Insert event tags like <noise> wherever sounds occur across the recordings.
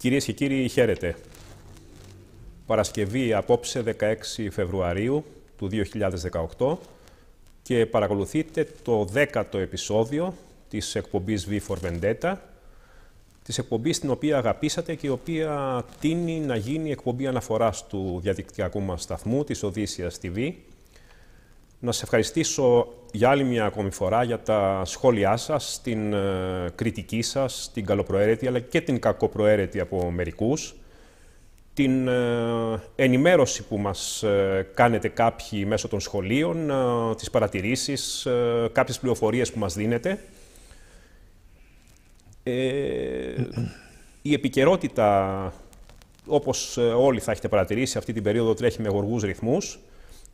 Κυρίες και κύριοι, χαίρετε. Παρασκευή απόψε 16 Φεβρουαρίου του 2018 και παρακολουθείτε το 10ο επεισόδιο της εκπομπής V for Vendetta, της εκπομπής την οποία αγαπήσατε και η οποία τίνει να γίνει εκπομπή αναφοράς του διαδικτυακού μας σταθμού, της Οδύσσιας TV. Να σας ευχαριστήσω για άλλη μια ακόμη φορά για τα σχόλιά σας, την ε, κριτική σας, την καλοπροαίρετη αλλά και την κακοπροαίρετη από μερικούς, την ε, ενημέρωση που μας ε, κάνετε κάποιοι μέσω των σχολείων, ε, τις παρατηρήσεις, κάποιες πληροφορίες που μας δίνετε. η επικαιρότητα, όπως όλοι θα έχετε παρατηρήσει, αυτή την περίοδο τρέχει με γοργούς ρυθμούς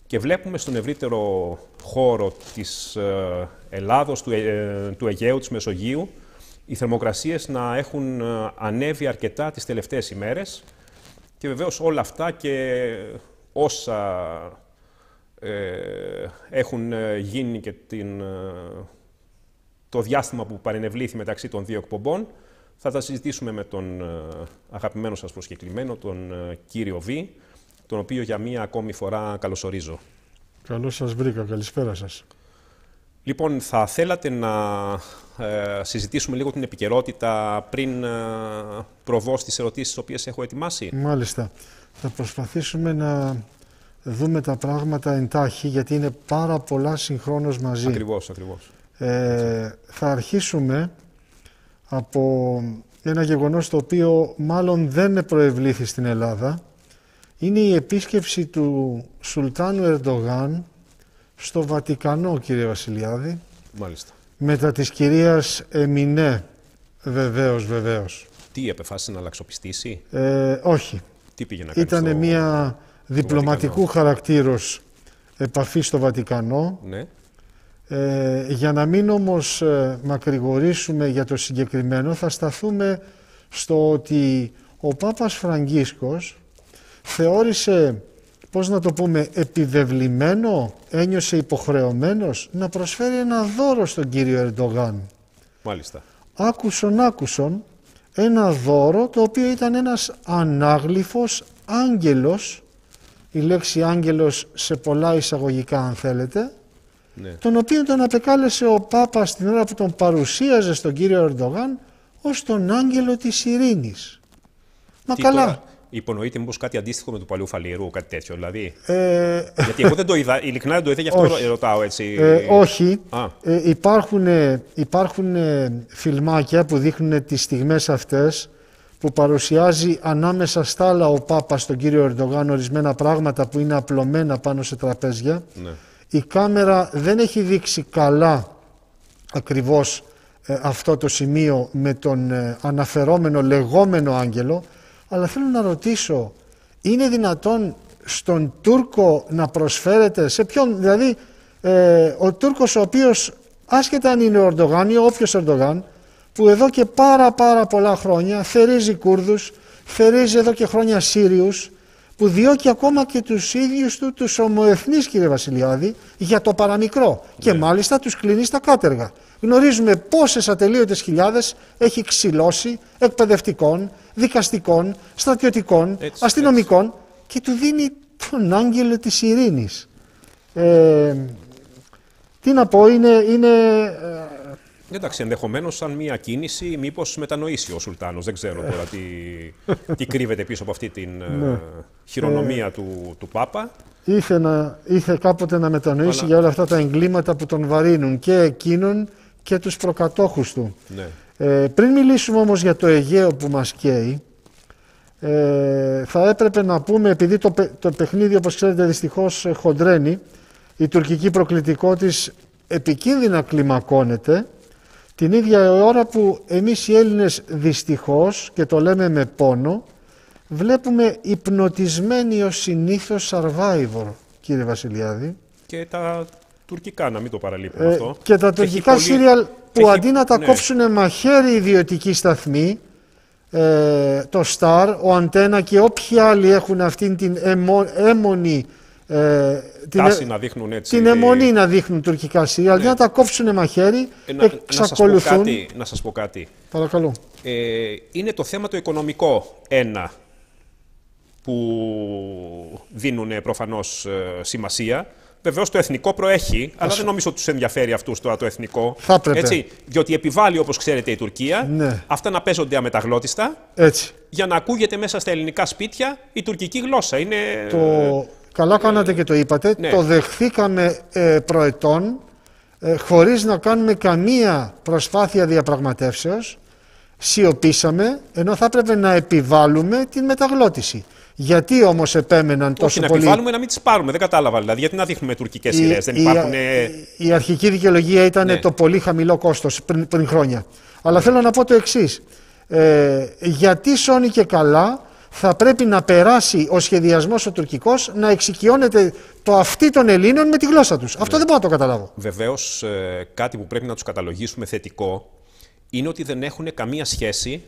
και βλέπουμε στον ευρύτερο χώρο της Ελλάδος, του, του Αιγαίου, της Μεσογείου, οι θερμοκρασίες να έχουν ανέβει αρκετά τις τελευταίες ημέρες, και βεβαίως όλα αυτά και όσα ε, έχουν ε, γίνει και την, ε, το διάστημα που παρενευλήθη μεταξύ των δύο εκπομπών, θα τα συζητήσουμε με τον αγαπημένο σας προσκεκλημένο, τον κύριο Β, τον οποίο για μία ακόμη φορά καλωσορίζω. Καλώς σας βρήκα. Καλησπέρα σας. Λοιπόν, θα θέλατε να ε, συζητήσουμε λίγο την επικαιρότητα πριν ε, προβώ στις ερωτήσεις τις οποίες έχω ετοιμάσει; Μάλιστα. Θα προσπαθήσουμε να δούμε τα πράγματα εντάχει, γιατί είναι πάρα πολλά συγχρόνως μαζί. Ακριβώς, ακριβώς. Ε, θα αρχίσουμε από ένα γεγονός το οποίο μάλλον δεν προευλήθη στην Ελλάδα. Είναι η επίσκεψη του Σουλτάνου Ερντογάν στο Βατικανό, κύριε Βασιλιάδη. Μάλιστα. Μετά της κυρίας Εμινέ, βεβαίως, βεβαίως. Τι, επεφάσισε να αλλαξοπιστήσει. Ε, όχι. Τι πήγε να κάνει Ήτανε στο... μια διπλωματικού χαρακτήρος επαφή στο Βατικανό. Ναι. Ε, για να μην όμως ε, μακρηγορήσουμε για το συγκεκριμένο, θα σταθούμε στο ότι ο Πάπας Φραγκίσκος θεώρησε πώς να το πούμε, επιβεβλημένο, ένιωσε υποχρεωμένος να προσφέρει ένα δώρο στον κύριο Ερντογάν. Μάλιστα. Άκουσον, άκουσον, ένα δώρο το οποίο ήταν ένας ανάγλυφος άγγελος, η λέξη άγγελος σε πολλά εισαγωγικά αν θέλετε, Ναι. τον οποίο τον απεκάλεσε ο Πάπας την ώρα που τον παρουσίαζε στον κύριο Ερντογάν ως τον άγγελο της ειρήνης. Μα Τι καλά. τώρα, Υπονοείται μήπως κάτι αντίστοιχο με του παλιού Φαλιρού, κάτι τέτοιο δηλαδή. Ε, Γιατί εγώ δεν το είδα, ειλικρινά δεν το είδα, γι' αυτό Όχι. ρωτάω έτσι. Ε, όχι. Α. Ε, υπάρχουν υπάρχουν ε, φιλμάκια που δείχνουν τις στιγμές αυτές που παρουσιάζει ανάμεσα στα άλλα ο Πάπας στον κύριο Ερντογάν ορισμένα πράγματα που είναι απλωμένα πάνω σε τραπέζια. Ναι. Η κάμερα δεν έχει δείξει καλά ακριβώς ε, αυτό το σημείο με τον ε, αναφερόμενο λεγόμενο άγγελο αλλά θέλω να ρωτήσω είναι δυνατόν στον Τούρκο να προσφέρεται σε ποιον δηλαδή ε, ο Τούρκος ο οποίος άσχετα αν είναι ο Ερντογάν ή όποιος Ερντογάν που εδώ και πάρα πάρα πολλά χρόνια θερίζει Κούρδους, θερίζει εδώ και χρόνια Σύριους που διώκει ακόμα και τους ίδιους του τους ομοεθνείς κύριε Βασιλιάδη για το παραμικρό και μάλιστα τους κλείνει στα κάτεργα. Γνωρίζουμε πόσες ατελείωτες χιλιάδες έχει ξυλώσει εκπαιδευτικών, δικαστικών, στρατιωτικών, Έτσι, αστυνομικών και του δίνει τον άγγελο της ειρήνης. Ε, τι να πω, είναι, είναι ε, Εντάξει, ενδεχομένως σαν μία κίνηση, μήπως μετανοήσει ο Σουλτάνος. Δεν ξέρω τώρα τι, τι κρύβεται πίσω από αυτή την Ναι. ε, χειρονομία του, του Πάπα. Ήθε, να, ήθε κάποτε να μετανοήσει Αλλά- για όλα αυτά τα εγκλήματα που τον βαρύνουν και εκείνον και τους προκατόχους του. Ναι. Ε, πριν μιλήσουμε όμως για το Αιγαίο που μας καίει, ε, θα έπρεπε να πούμε, επειδή το, παι- το παιχνίδι όπως ξέρετε δυστυχώς ε, χοντρένει, η τουρκική προκλητικό της επικίνδυνα κλιμακώνεται, την ίδια ώρα που εμείς οι Έλληνες δυστυχώς, και το λέμε με πόνο, βλέπουμε υπνοτισμένοι ως συνήθως survivor, κύριε Βασιλιάδη. Και τα τουρκικά, να μην το παραλείπουμε Ε, αυτό. και τα Έχει τουρκικά πολύ- σύριαλ που έχει- αντί να τα ναι. κόψουν μαχαίρι ιδιωτικοί σταθμοί, ε, το Star, ο Αντένα και όποιοι άλλοι έχουν αυτήν την αιμο- έμονη ε, την, τάση ε- να δείχνουν έτσι. την αιμονή να δείχνουν τουρκικά σύριαλ, για να τα κόψουν μαχαίρι, Ε, να, να, σας πω εξακολουθούν. κάτι, να σας πω κάτι. Παρακαλώ. Ε, είναι το θέμα το οικονομικό ένα που δίνουν προφανώς ε, σημασία. Βεβαίως το εθνικό προέχει, αλλά δεν νομίζω ότι τους ενδιαφέρει αυτούς τώρα το εθνικό. Θα έπρεπε. Έτσι, διότι επιβάλλει, όπως ξέρετε, η Τουρκία Ναι. αυτά να παίζονται αμεταγλώτιστα Έτσι. για να ακούγεται μέσα στα ελληνικά σπίτια η τουρκική γλώσσα. Είναι... Το... Καλά κάνατε και το είπατε. ναι. Το δεχθήκαμε ε, προετών ε, χωρίς να κάνουμε καμία προσπάθεια διαπραγματεύσεως. Σιωπήσαμε, ενώ θα έπρεπε να επιβάλλουμε την μεταγλώτηση. Γιατί όμως επέμεναν τόσο Όχι, να πολύ... επιβάλλουμε να μην τις πάρουμε. Δεν κατάλαβα δηλαδή. Γιατί να δείχνουμε τουρκικές σειρές; Δεν υπάρχουν. ε, η, η αρχική δικαιολογία ήταν Ναι. το πολύ χαμηλό κόστος πριν, πριν χρόνια. Αλλά θέλω να πω το εξής. Ε, γιατί σώνει και καλά θα πρέπει να περάσει ο σχεδιασμός ο τουρκικός να εξοικειώνεται το αυτί των Ελλήνων με τη γλώσσα τους. Αυτό δεν μπορώ να το καταλάβω. Βεβαίως, κάτι που πρέπει να τους καταλογίσουμε θετικό είναι ότι δεν έχουν καμία σχέση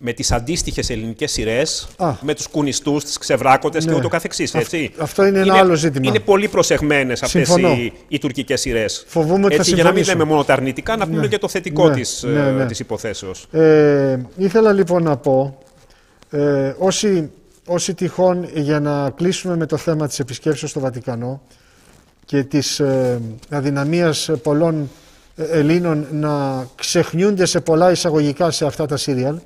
με τις αντίστοιχες ελληνικές σειρές, Α. με τους κουνιστούς, τις ξεβράκοντε και Ναι. ούτω καθεξής, έτσι. αυτό είναι ένα άλλο ζήτημα. Είναι πολύ προσεγμένες αυτές Συμφωνώ. οι, οι τουρκικές σειρές. Φοβούμαι ότι θα Έτσι, για να μην συμφωνήσω. λέμε μόνο τα αρνητικά, να πούμε και το θετικό Ναι. της, Ναι, ε, ναι. της υποθέσεως. Ε, ήθελα λοιπόν να πω, ε, όσοι, όσοι τυχόν για να κλείσουμε με το θέμα της επισκέψεως στο Βατικανό και της ε, αδυναμίας πολλών ε, Ελλήνων να ξεχνιούνται σε πολλά εισαγωγικά σε αυτά τα σύριαλ,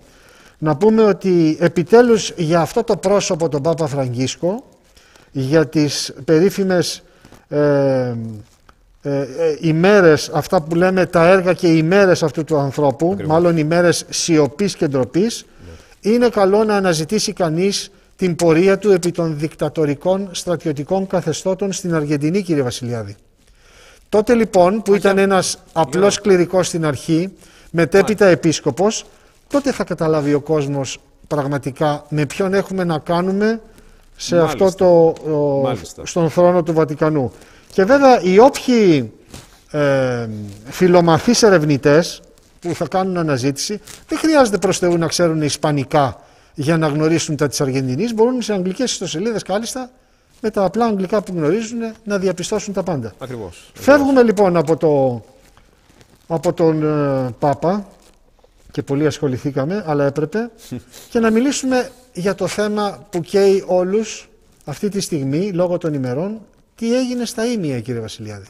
να πούμε ότι επιτέλους για αυτό το πρόσωπο τον Πάπα Φραγκίσκο, για τις περίφημες ε, ε, ε, ημέρες, αυτά που λέμε τα έργα και οι ημέρες αυτού του ανθρώπου, μάλλον ημέρες σιωπής και ντροπής, είναι καλό να αναζητήσει κανείς την πορεία του επί των δικτατορικών στρατιωτικών καθεστώτων στην Αργεντινή, κύριε Βασιλιάδη. Τότε λοιπόν που ήταν ένας απλός κληρικός στην αρχή, μετέπειτα επίσκοπος, τότε θα καταλάβει ο κόσμος πραγματικά με ποιον έχουμε να κάνουμε σε Μάλιστα. αυτό το, ο- Μάλιστα. στον θρόνο του Βατικανού. Και βέβαια οι όποιοι ε, φιλομαθείς ερευνητές που θα κάνουν αναζήτηση δεν χρειάζεται προς Θεού να ξέρουν ισπανικά για να γνωρίσουν τα της Αργεντινής. Μπορούν σε αγγλικές ιστοσελίδες κάλλιστα με τα απλά αγγλικά που γνωρίζουν να διαπιστώσουν τα πάντα. Ακριβώς. Φεύγουμε λοιπόν από, το, από τον ε, Πάπα και πολύ ασχοληθήκαμε, αλλά έπρεπε <laughs> και να μιλήσουμε για το θέμα που καίει όλους αυτή τη στιγμή, λόγω των ημερών, τι έγινε στα Ήμια, κύριε Βασιλιάδη.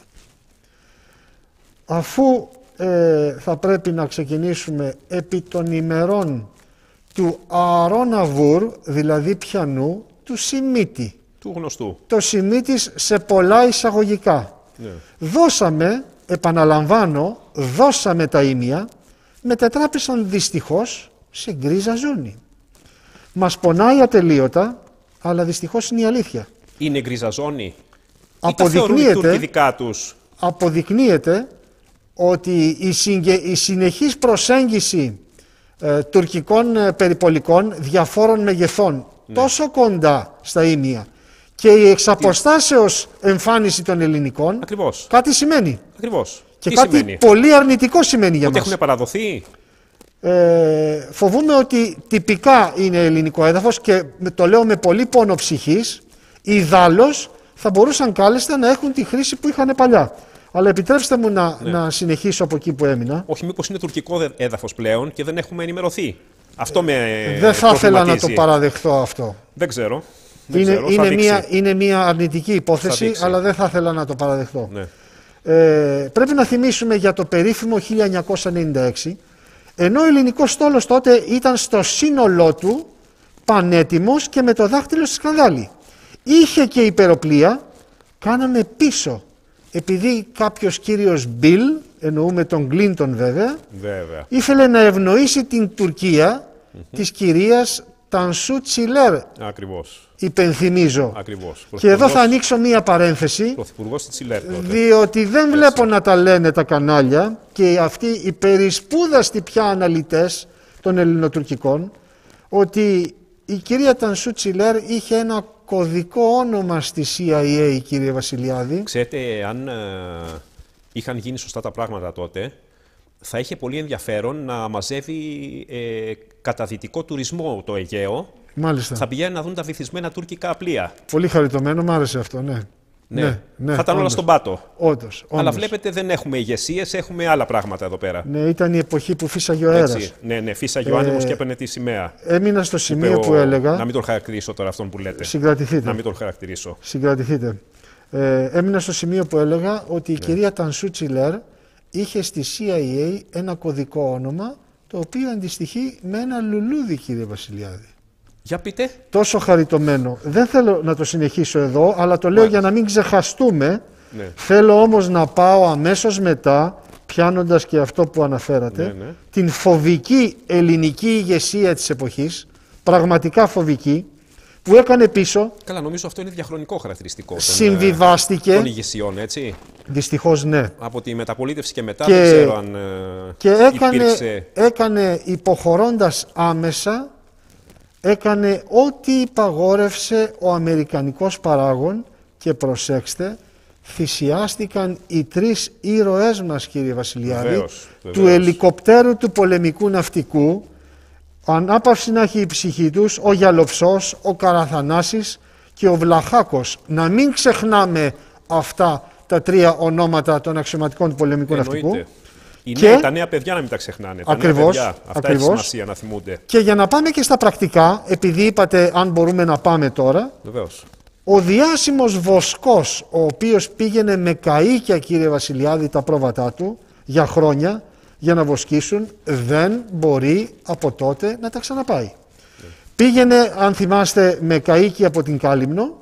Αφού ε, θα πρέπει να ξεκινήσουμε επί των ημερών του Αρώνα Βούρ, δηλαδή πιανού, του Σιμίτη. Του γνωστού. Το Σιμίτης σε πολλά εισαγωγικά. Ναι. Δώσαμε, επαναλαμβάνω, δώσαμε τα ίμια, μετατράπησαν δυστυχώς σε γκρίζα ζώνη. Μας πονάει ατελείωτα, αλλά δυστυχώς είναι η αλήθεια. Είναι γκρίζα ζώνη. Ή τα θεωρούν οι Αποδεικνύεται, Τούρκοι δικά τους. αποδεικνύεται ότι η, συγκε, η συνεχής προσέγγιση ε, τουρκικών ε, περιπολικών διαφόρων μεγεθών τόσο κοντά στα ίμια και η εξαποστάσεως εμφάνιση των ελληνικών Ακριβώς. κάτι σημαίνει. Ακριβώς. Και Τι κάτι σημαίνει; πολύ αρνητικό σημαίνει για Ότι μας. έχουν παραδοθεί; Ε, φοβούμαι ότι τυπικά είναι ελληνικό έδαφος και με- το λέω με πολύ πόνο ψυχής, ιδάλλως θα μπορούσαν κάλλιστα να έχουν τη χρήση που είχαν παλιά. Αλλά επιτρέψτε μου να, Ναι. να συνεχίσω από εκεί που έμεινα. Όχι, μήπως είναι τουρκικό δε- έδαφος πλέον και δεν έχουμε ενημερωθεί. Αυτό με Δεν θα ήθελα να το προβληματίζει. παραδεχθώ αυτό. Δεν ξέρω. Δεν Είναι, ξέρω. Θα είναι, δείξει. μια, είναι μια αρνητική υπόθεση, δείξει. αλλά δεν θα ήθελα να το παραδεχτώ. Ναι. Ε, πρέπει να θυμίσουμε για το περίφημο 1996, ενώ ο ελληνικός στόλος τότε ήταν στο σύνολό του πανέτοιμος και με το δάχτυλο στη σκανδάλη. Είχε και υπεροπλία, κάναμε πίσω. Επειδή κάποιος κύριος Μπιλ, εννοούμε τον Κλίντον βέβαια, Βέβαια. ήθελε να ευνοήσει την τουρκια της κυρίας Τανσού Τσιλέρ, Ακριβώς. υπενθυμίζω. Ακριβώς. Και εδώ θα ανοίξω μία παρένθεση. Πρωθυπουργός της Τσιλέρ τότε. Διότι δεν βλέπω να τα λένε τα κανάλια και αυτοί οι περισπούδαστοι πια αναλυτές των ελληνοτουρκικών ότι η κυρία Τανσού Τσιλέρ είχε ένα κωδικό όνομα στη CIA κύριε Βασιλιάδη. Ξέρετε, αν ε, είχαν γίνει σωστά τα πράγματα τότε, θα είχε πολύ ενδιαφέρον να μαζεύει ε, καταδυτικό τουρισμό το Αιγαίο. Μάλιστα. Θα πηγαίνουν να δουν τα βυθισμένα τουρκικά πλοία. Πολύ χαριτωμένο, μου άρεσε αυτό, ναι. Ναι. Ναι, ναι, θα ήταν όλα όντως. στον πάτο. Όντως, Αλλά όντως. βλέπετε δεν έχουμε ηγεσίες, έχουμε άλλα πράγματα εδώ πέρα. Ναι, ήταν η εποχή που φύσαγε ο αέρας. Έτσι. Ναι, ναι, φύσαγε ο άνεμος Ε, και έπαιρνε τη σημαία. Έμεινα στο σημείο Είπε που ο- έλεγα. Να μην τον χαρακτηρίσω τώρα αυτόν που λέτε. Συγκρατηθείτε. Να μην τον χαρακτηρίσω. Συγκρατηθείτε. Ε, έμεινα στο σημείο που έλεγα ότι Ναι. η κυρία Τανσού Τσιλέρ είχε στη CIA ένα κωδικό όνομα το οποίο αντιστοιχεί με ένα λουλούδι κύριε Βασιλιάδη. Για πείτε. Τόσο χαριτωμένο. Δεν θέλω να το συνεχίσω εδώ, αλλά το λέω για να μην ξεχαστούμε. Ναι. Θέλω όμως να πάω αμέσως μετά, πιάνοντας και αυτό που αναφέρατε, Ναι, ναι. την φοβική ελληνική ηγεσία της εποχής, πραγματικά φοβική, που έκανε πίσω, Καλά, νομίζω αυτό είναι διαχρονικό χαρακτηριστικό. των, ε, συμβιβάστηκε, Των ηγεσιών, έτσι. δυστυχώς ναι, Από τη μεταπολίτευση και μετά Και- δεν ξέρω αν ε, και έκανε, υπήρξε. έκανε υποχωρώντας άμεσα, έκανε ό,τι υπαγόρευσε ο Αμερικανικός παράγων και προσέξτε, θυσιάστηκαν οι τρεις ήρωές μας κύριε Βασιλιάδη, Βεβαίως, του βεβαίως. ελικοπτέρου του πολεμικού ναυτικού, ανάπαυση να έχει η ψυχή τους, ο Γιαλοψός, ο Καραθανάσης και ο Βλαχάκος. Να μην ξεχνάμε αυτά τα τρία ονόματα των αξιωματικών του πολεμικού ναυτικού. Εννοείται. Οι Και- νέοι, τα νέα παιδιά να μην τα ξεχνάνε. Τα Ακριβώς, νέα παιδιά. Αυτά ακριβώς. έχει σημασία να θυμούνται. Και για να πάμε και στα πρακτικά, επειδή είπατε αν μπορούμε να πάμε τώρα, Βεβαίως. ο διάσημος Βοσκός, ο οποίος πήγαινε με καΐκια κύριε Βασιλιάδη τα πρόβατά του για χρόνια για να βοσκήσουν, δεν μπορεί από τότε να τα ξαναπάει. Πήγαινε, αν θυμάστε, με καΐκι από την Κάλυμνο,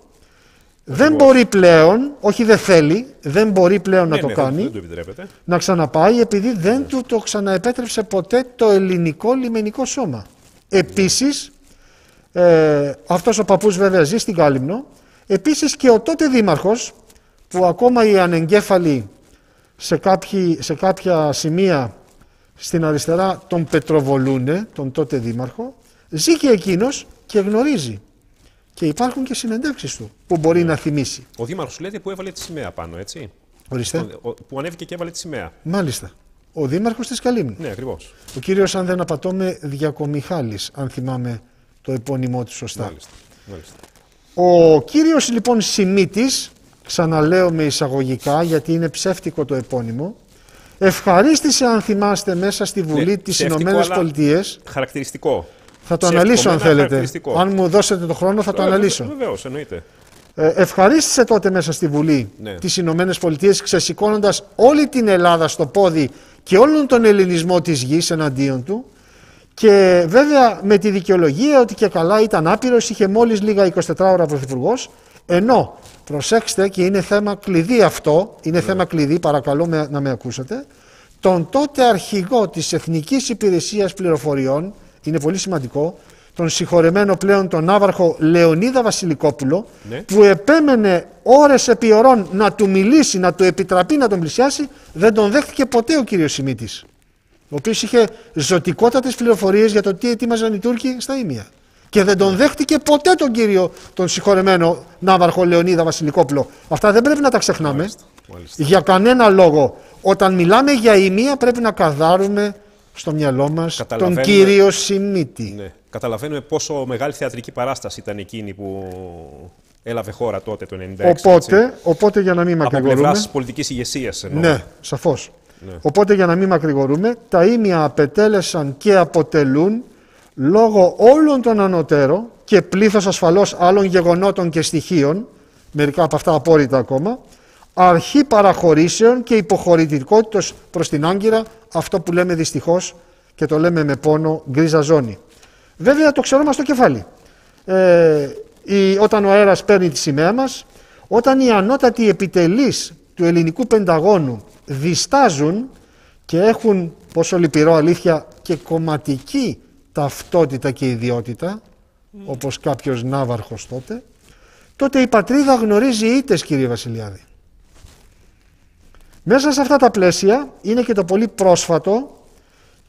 δεν μπορεί πλέον, όχι δεν θέλει, δεν μπορεί πλέον να ναι, το ναι, κάνει, Δεν το επιτρέπετε. να ξαναπάει επειδή δεν του το ξαναεπέτρεψε ποτέ το ελληνικό λιμενικό σώμα. Επίσης, ε, αυτός ο παππούς βέβαια ζει στην Κάλυμνο, επίσης και ο τότε δήμαρχος που ακόμα οι ανεγκέφαλοι σε, κάποιοι, σε κάποια σημεία στην αριστερά τον πετροβολούνε, τον τότε δήμαρχο, ζει και εκείνος και γνωρίζει. Και υπάρχουν και συνεντεύξεις του που μπορεί να θυμίσει. Ο Δήμαρχος λέτε που έβαλε τη σημαία πάνω, έτσι. Ορίστε. Ο- ο- Που ανέβηκε και έβαλε τη σημαία. Μάλιστα. Ο δήμαρχος της Καλύμνου. Ναι, ακριβώς. Ο κύριος, αν δεν απατώμε, Διακομιχάλης, αν θυμάμαι το επώνυμό του σωστά. Μάλιστα. Μάλιστα. Ο κύριος λοιπόν Σιμίτης, ξαναλέω με εισαγωγικά γιατί είναι ψεύτικο το επώνυμο, ευχαρίστησε αν θυμάστε μέσα στη Βουλή Ναι, της ψεύτικο, Ηνωμένες αλλά Πολιτείες. Χαρακτηριστικό. Θα το ψεύτικο αναλύσω αν μένα, θέλετε. χαρακτηριστικό. Αν μου δώσετε το χρόνο θα το αναλύσω. Βεβαίως, εννοείται. Ε, ευχαρίστησε τότε μέσα στη Βουλή Ναι. τις Ηνωμένες Πολιτείες ξεσηκώνοντας όλη την Ελλάδα στο πόδι και όλον τον ελληνισμό της γης εναντίον του και βέβαια με τη δικαιολογία ότι και καλά ήταν άπειρος, είχε μόλις λίγα 24 ώρα πρωθυπουργός, ενώ προσέξτε και είναι θέμα κλειδί αυτό, είναι Ναι. θέμα κλειδί παρακαλώ με- να με ακούσετε, τον τότε αρχηγό της Εθνικής Υπηρεσίας Πληροφοριών, είναι πολύ σημαντικό, τον συγχωρεμένο πλέον τον Ναύαρχο Λεωνίδα Βασιλικόπουλο, Ναι. που επέμενε ώρες επί ωρών να του μιλήσει, να του επιτραπεί να τον πλησιάσει, δεν τον δέχτηκε ποτέ ο κύριος Σιμίτης, ο οποίος είχε ζωτικότατες πληροφορίες για το τι ετοίμαζαν οι Τούρκοι στα Ήμια. Και δεν τον δέχτηκε ποτέ τον κύριο, τον συγχωρεμένο Ναύαρχο Λεωνίδα Βασιλικόπουλο. Αυτά δεν πρέπει να τα ξεχνάμε. Μάλιστα. Μάλιστα. Για κανένα λόγο. Όταν μιλάμε για ημεία πρέπει να καδάρουμε στο μυαλό μας τον Καταλαβαίνουμε- κύριο Σιμίτη. Ναι. Καταλαβαίνουμε πόσο μεγάλη θεατρική παράσταση ήταν εκείνη που έλαβε χώρα τότε το 1996. έτσι. Οπότε, οπότε για να μην Από μακρηγορούμε. πλευράς πολιτικής ηγεσίας εννοώ. Ναι, σαφώς. Ναι. Οπότε για να μην μακρηγορούμε, τα ίμια απετέλεσαν και αποτελούν λόγω όλων των ανωτέρων και πλήθος ασφαλώς άλλων γεγονότων και στοιχείων, μερικά από αυτά απόρριτα ακόμα, αρχή παραχωρήσεων και υποχωρητικότητος προς την Άγκυρα, αυτό που λέμε δυστυχώς και το λέμε με πόνο γκρίζα ζώνη. Βέβαια το ξέρουμε στο κεφάλι. Ε, η, όταν ο αέρας παίρνει τη σημαία μας, όταν οι ανώτατοι επιτελείς του ελληνικού πενταγώνου διστάζουν και έχουν, πόσο λυπηρό αλήθεια, και κομματική ταυτότητα και ιδιότητα, όπως κάποιος ναύαρχος τότε, τότε η πατρίδα γνωρίζει ήτες, κύριε Βασιλιάδη. Μέσα σε αυτά τα πλαίσια είναι και το πολύ πρόσφατο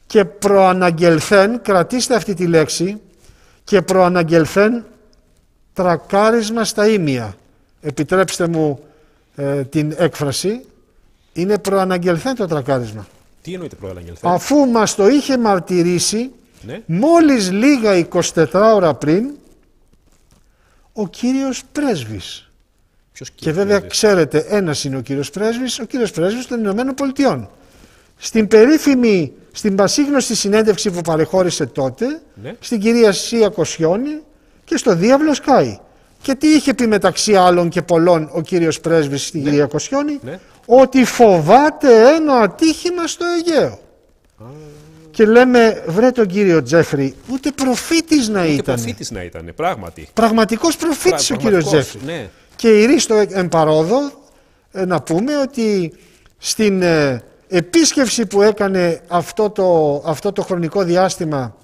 και προαναγγελθέν, κρατήστε αυτή τη λέξη, και προαναγγελθέν τρακάρισμα στα ίμια. Επιτρέψτε μου ε, την έκφραση, είναι προαναγγελθέν το τρακάρισμα. Τι εννοείται προαναγγελθέν; Αφού μας το είχε μαρτυρήσει Ναι. μόλις λίγα 24 ώρα πριν ο κύριος πρέσβης Ποιος Και βέβαια ξέρετε, ένας είναι ο κύριος πρέσβης, ο κύριος πρέσβης των Ηνωμένων Πολιτειών. Στην περίφημη, στην πασίγνωστη συνέντευξη που παρεχώρησε τότε, Ναι. στην κυρία Σία Κοσιόνη και στο Διάβλο Σκάι. Και τι είχε πει μεταξύ άλλων και πολλών ο κύριος πρέσβης στην κυρία Κοσιόνη, Ναι. ότι φοβάται ένα ατύχημα στο Αιγαίο. Και λέμε, βρε τον κύριο Τζέφρι, ούτε προφήτης να Και ήταν. προφήτης να ήταν, πράγματι. Πραγματικός προφήτης ο κύριος Πραγματικός, Τζέφρι. Ναι. Και η Ρίστο εμπαρόδο ε, να πούμε ότι στην ε, επίσκεψη που έκανε αυτό το, αυτό το χρονικό διάστημα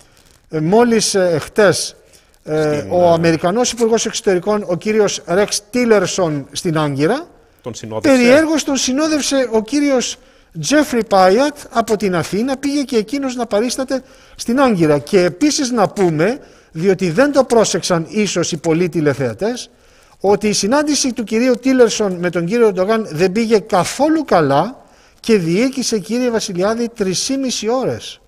ε, μόλις ε, χτες ε, Στην, ο ε, Αμερικανός Υπουργός Εξωτερικών ο κύριος Ρεξ Τίλερσον στην Άγκυρα Τον συνόδευσε. περιέργως τον συνόδευσε ο κύριος Τζέφρι Πάιατ από την Αθήνα πήγε και εκείνος να παρίσταται στην Άγκυρα και επίσης να πούμε διότι δεν το πρόσεξαν ίσως οι πολλοί τηλεθεατές ότι η συνάντηση του κυρίου Τίλερσον με τον κύριο Ντογάν δεν πήγε καθόλου καλά και διήρκησε κύριε Βασιλιάδη 3,5 ώρες.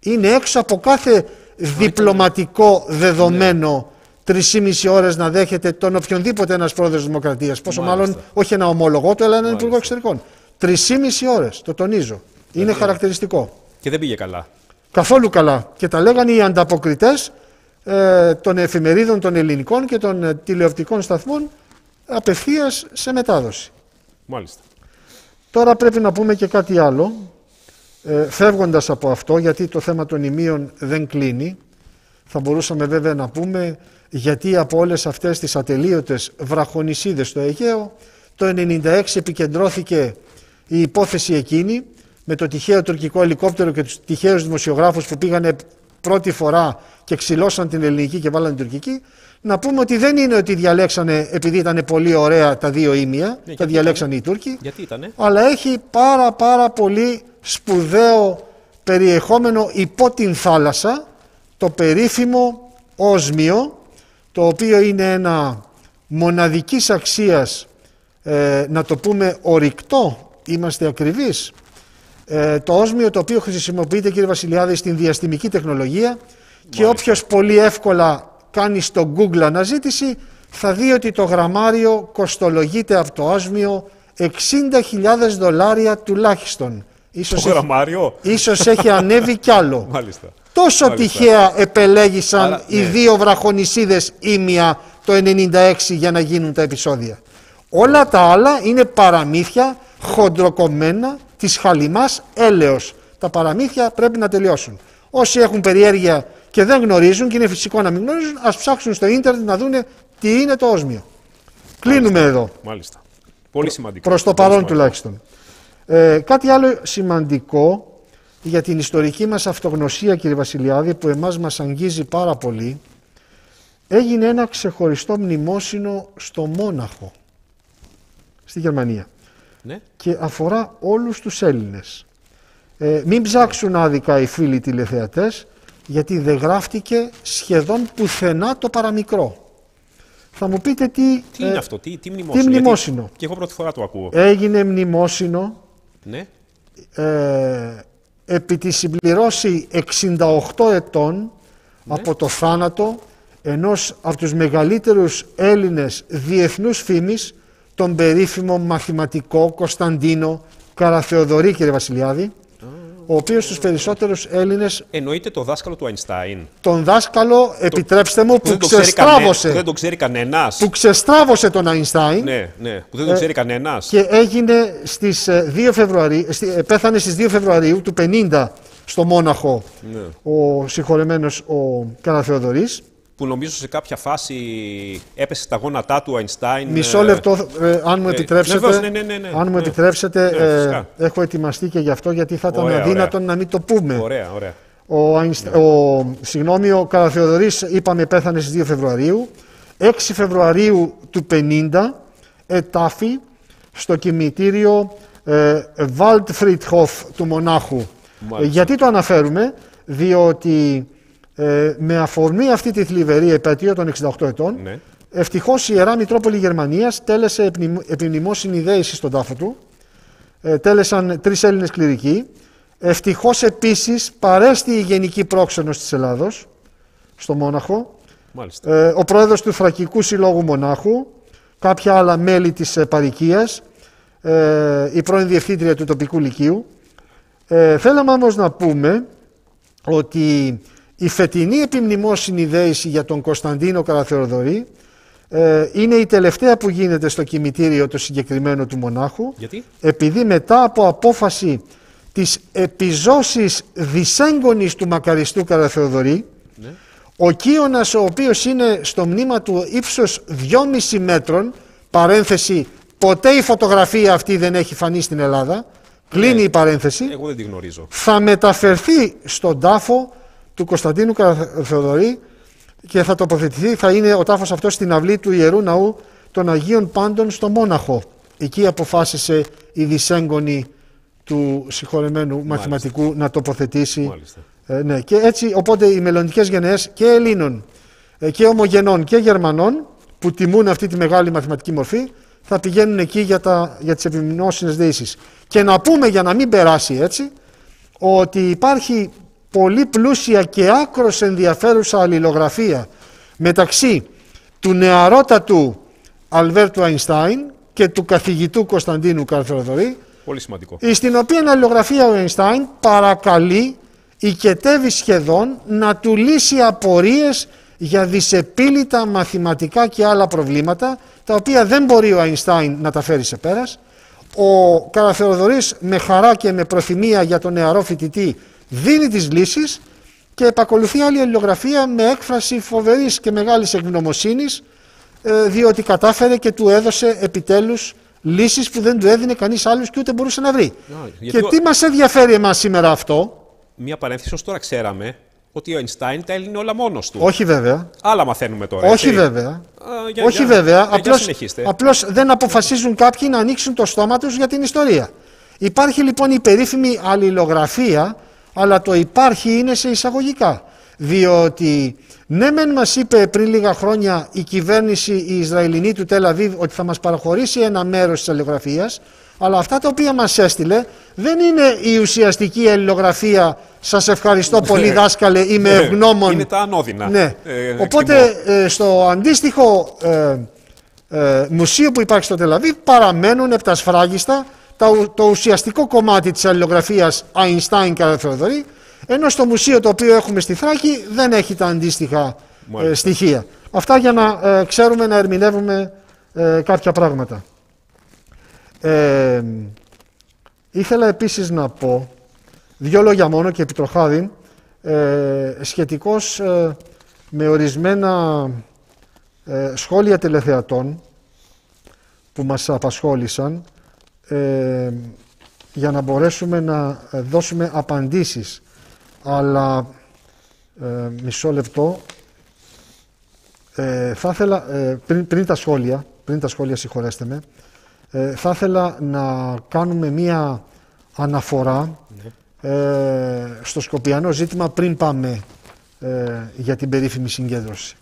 Είναι έξω από κάθε διπλωματικό δεδομένο 3,5 ώρες να δέχεται τον οποιονδήποτε ένας πρόεδρος Δημοκρατίας. Πόσο Μάλιστα. μάλλον όχι ένα ομόλογό του, αλλά έναν Μάλιστα. υπουργό εξωτερικών. 3,5 ώρες, το τονίζω. Είναι χαρακτηριστικό. Και δεν πήγε καλά. Καθόλου καλά. Και τα λέγανε οι ανταποκριτές ε, των εφημερίδων των ελληνικών και των ε, τηλεοπτικών σταθμών απευθείας σε μετάδοση. Μάλιστα. Τώρα πρέπει να πούμε και κάτι άλλο, ε, φεύγοντας από αυτό, γιατί το θέμα των ημείων δεν κλείνει. Θα μπορούσαμε βέβαια να πούμε γιατί από όλες αυτές τις ατελείωτες βραχονισίδες στο Αιγαίο, το 1996 επικεντρώθηκε η υπόθεση εκείνη με το τυχαίο τουρκικό ελικόπτερο και τους τυχαίους δημοσιογράφους που πήγανε πρώτη φορά και ξυλώσαν την ελληνική και βάλαν την τουρκική. Να πούμε ότι δεν είναι ότι διαλέξανε επειδή ήταν πολύ ωραία τα δύο ήμια, τα γιατί διαλέξανε οι Τούρκοι, Γιατί ήτανε; αλλά έχει πάρα πάρα πολύ σπουδαίο περιεχόμενο υπό την θάλασσα, το περίφημο όσμιο, το οποίο είναι ένα μοναδικής αξίας, ε, να το πούμε ορυκτό, είμαστε ακριβείς, ε, το όσμιο το οποίο χρησιμοποιείται κύριε Βασιλιάδη στην διαστημική τεχνολογία και όποιος πολύ εύκολα κάνει στο Google αναζήτηση θα δει ότι το γραμμάριο κοστολογείται από το όσμιο 60.000 δολάρια τουλάχιστον. Ίσως Το έχει, γραμμάριο; ίσως έχει ανέβει κι άλλο. <laughs> Μάλιστα. Τόσο Μάλιστα. τυχαία επελέγησαν Άρα, οι ναι. δύο βραχονισίδες ήμια το 96 για να γίνουν τα επεισόδια. Όλα τα άλλα είναι παραμύθια χοντροκομμένα της χαλιμάς έλεος. Τα παραμύθια πρέπει να τελειώσουν. Όσοι έχουν περιέργεια και δεν γνωρίζουν και είναι φυσικό να μην γνωρίζουν, ας ψάξουν στο ίντερνετ να δούνε τι είναι το όσμιο. Κλείνουμε εδώ. Μάλιστα. Πολύ σημαντικό. Προς το Πολύ παρόν σημαντικό. τουλάχιστον. Ε, κάτι άλλο σημαντικό για την ιστορική μας αυτογνωσία κύριε Βασιλιάδη που εμάς μας αγγίζει πάρα πολύ έγινε ένα ξεχωριστό μνημόσυνο στο Μόναχο στη Γερμανία Ναι. και αφορά όλους τους Έλληνες. Ε, μην ψάξουν άδικα οι φίλοι τηλεθεατές γιατί δεν γράφτηκε σχεδόν πουθενά το παραμικρό. Θα μου πείτε τι, Τι ε, είναι αυτό, τι, τι μνημόσυνο. τι γιατί μνημόσυνο; Και εγώ πρώτη φορά το ακούω. έγινε μνημόσυνο Ναι. ε, επί τη συμπληρώση 68 ετών από το θάνατο ενός από τους μεγαλύτερους Έλληνες διεθνούς φήμης, τον περίφημο μαθηματικό Κωνσταντίνο Καραθεοδωρή, κύριε Βασιλιάδη, ο οποίος τους περισσότερους Έλληνες, Εννοείται το δάσκαλο του Αϊνστάιν. τον δάσκαλο, επιτρέψτε μου, που δεν το ξέρει κανέ- ξεστράβωσε, που δεν το ξέρει κανένας. που ξεστράβωσε τον Αϊνστάιν Ναι, ναι. Που δεν το ξέρει κανένας. και έγινε στις ε, 2 Φεβρουαρίου, στη- ε, πέθανε στις 2 Φεβρουαρίου του 50 στο Μόναχο Ναι. ο συγχωρεμένος ο Καραθεοδωρής. Που νομίζω σε κάποια φάση έπεσε στα γόνατά του ο Αϊνστάιν. Μισό ε, λεπτό, ε, αν μου ε, επιτρέψετε, βεβαίως, ναι, ναι, ναι, ναι. αν μου Ναι. επιτρέψετε Ναι, ε, φυσικά. έχω ετοιμαστεί και γι' αυτό γιατί θα ήταν Ωραία, αδύνατον ωραία. να μην το πούμε. Ωραία, ωραία. Ο, Αϊνστα- ο, συγγνώμη, ο Καραθεοδωρής είπαμε πέθανε στις 2 Φεβρουαρίου. 6 Φεβρουαρίου του 50 ετάφη στο κημητήριο ε, Waldfriedhof του Μονάχου. Μάλιστα. Ε, γιατί το αναφέρουμε, διότι ε, με αφορμή αυτή τη θλιβερή επέτειο των 68 ετών, Ναι. ευτυχώς η Ιερά Μητρόπολη Γερμανίας τέλεσε επιμνημ- επιμνημόσυνη δέηση στον τάφο του. Ε, τέλεσαν τρεις Έλληνες κληρικοί. Ευτυχώς επίσης παρέστη η Γενική Πρόξενος της Ελλάδος, στο Μόναχο, Μάλιστα. ε, ο πρόεδρος του Θρακικού Συλλόγου Μονάχου, κάποια άλλα μέλη της ε, παρικίας, ε, η πρώην διευθύντρια του τοπικού λυκείου. Ε, θέλαμε όμως να πούμε ότι η φετινή επιμνημόσυνη δέηση για τον Κωνσταντίνο Καραθεοδωρή ε, είναι η τελευταία που γίνεται στο κημητήριο το συγκεκριμένο του μονάχου. Γιατί; Επειδή μετά από απόφαση της επιζώσης δυσέγγονης του μακαριστού Καραθεοδωρή, Ναι. ο Κίωνας ο οποίος είναι στο μνήμα του ύψος 2,5 μέτρων, παρένθεση, ποτέ η φωτογραφία αυτή δεν έχει φανεί στην Ελλάδα, κλείνει Ναι. η παρένθεση, Εγώ δεν τη γνωρίζω. θα μεταφερθεί στον τάφο του Κωνσταντίνου Καραθεοδωρή και θα τοποθετηθεί, θα είναι ο τάφος αυτός στην αυλή του Ιερού Ναού των Αγίων Πάντων στο Μόναχο. Εκεί αποφάσισε η δυσέγγονη του συγχωρεμένου μαθηματικού να τοποθετήσει. Μάλιστα. Ε, ναι. Και έτσι, οπότε οι μελλοντικές γενναίες και Ελλήνων ε, και Ομογενών και Γερμανών που τιμούν αυτή τη μεγάλη μαθηματική μορφή θα πηγαίνουν εκεί για, τα, για τις επιμνώσινες δεήσεις. Και να πούμε για να μην περάσει έτσι ότι υπάρχει πολύ πλούσια και άκρος ενδιαφέρουσα αλληλογραφία μεταξύ του νεαρότατου Αλβέρτου Αϊνστάιν και του καθηγητού Κωνσταντίνου Καρθροδωρή Πολύ σημαντικό. στην οποία αλληλογραφία ο Αϊνστάιν παρακαλεί οικετεύει σχεδόν να του λύσει απορίες για δυσεπίλητα μαθηματικά και άλλα προβλήματα τα οποία δεν μπορεί ο Αϊνστάιν να τα φέρει σε πέρας. Ο Καραθεοδωρής με χαρά και με προθυμία για τον νεαρό φοιτητή δίνει τις λύσεις και επακολουθεί άλλη αλληλογραφία με έκφραση φοβερής και μεγάλης ευγνωμοσύνης ε, διότι κατάφερε και του έδωσε επιτέλους λύσεις που δεν του έδινε κανείς άλλος και ούτε μπορούσε να βρει. Α, γιατί Και ο- τι μας ενδιαφέρει εμάς σήμερα αυτό, Μία παρένθεση, ως τώρα ξέραμε ότι ο Einstein τα έλυνε όλα μόνος του. όχι βέβαια, Άλλα μαθαίνουμε τώρα. όχι έτσι. βέβαια, Α, για- όχι για- βέβαια, για- για απλώς, συνεχίστε. απλώς δεν αποφασίζουν κάποιοι να ανοίξουν το στόμα τους για την ιστορία. Υπάρχει λοιπόν η περίφημη αλληλογραφία, αλλά το υπάρχει είναι σε εισαγωγικά. Διότι ναι μεν μας είπε πριν λίγα χρόνια η κυβέρνηση η Ισραηλινή του Τελαβίβ ότι θα μας παραχωρήσει ένα μέρος της αλληλογραφίας, αλλά αυτά τα οποία μας έστειλε δεν είναι η ουσιαστική αλληλογραφία «Σας ευχαριστώ πολύ δάσκαλε, είμαι Ναι, ευγνώμων». Είναι τα ανώδυνα. Ναι. Ε, Οπότε ε, στο αντίστοιχο ε, ε, μουσείο που υπάρχει στο Τελαβίβ παραμένουν επτασφράγιστα τα, ου- το ουσιαστικό κομμάτι της αλληλογραφίας Einstein Καραθεοδωρή ενώ στο μουσείο το οποίο έχουμε στη Θράκη δεν έχει τα αντίστοιχα ε, Μάλιστα. στοιχεία. Αυτά για να ε, ξέρουμε να ερμηνεύουμε ε, κάποια πράγματα. Ε, ήθελα επίσης να πω δύο λόγια μόνο και επιτροχάδιν ε, σχετικώς ε, με ορισμένα ε, σχόλια τελεθεατών που μας απασχόλησαν ε, για να μπορέσουμε να ε, δώσουμε απαντήσεις. Αλλά ε, μισό λεπτό ε, θα ήθελα, ε, πριν, πριν τα σχόλια, πριν τα σχόλια συγχωρέστε με, ε, θα ήθελα να κάνουμε μία αναφορά ε, στο σκοπιανό ζήτημα πριν πάμε ε, για την περίφημη συγκέντρωση.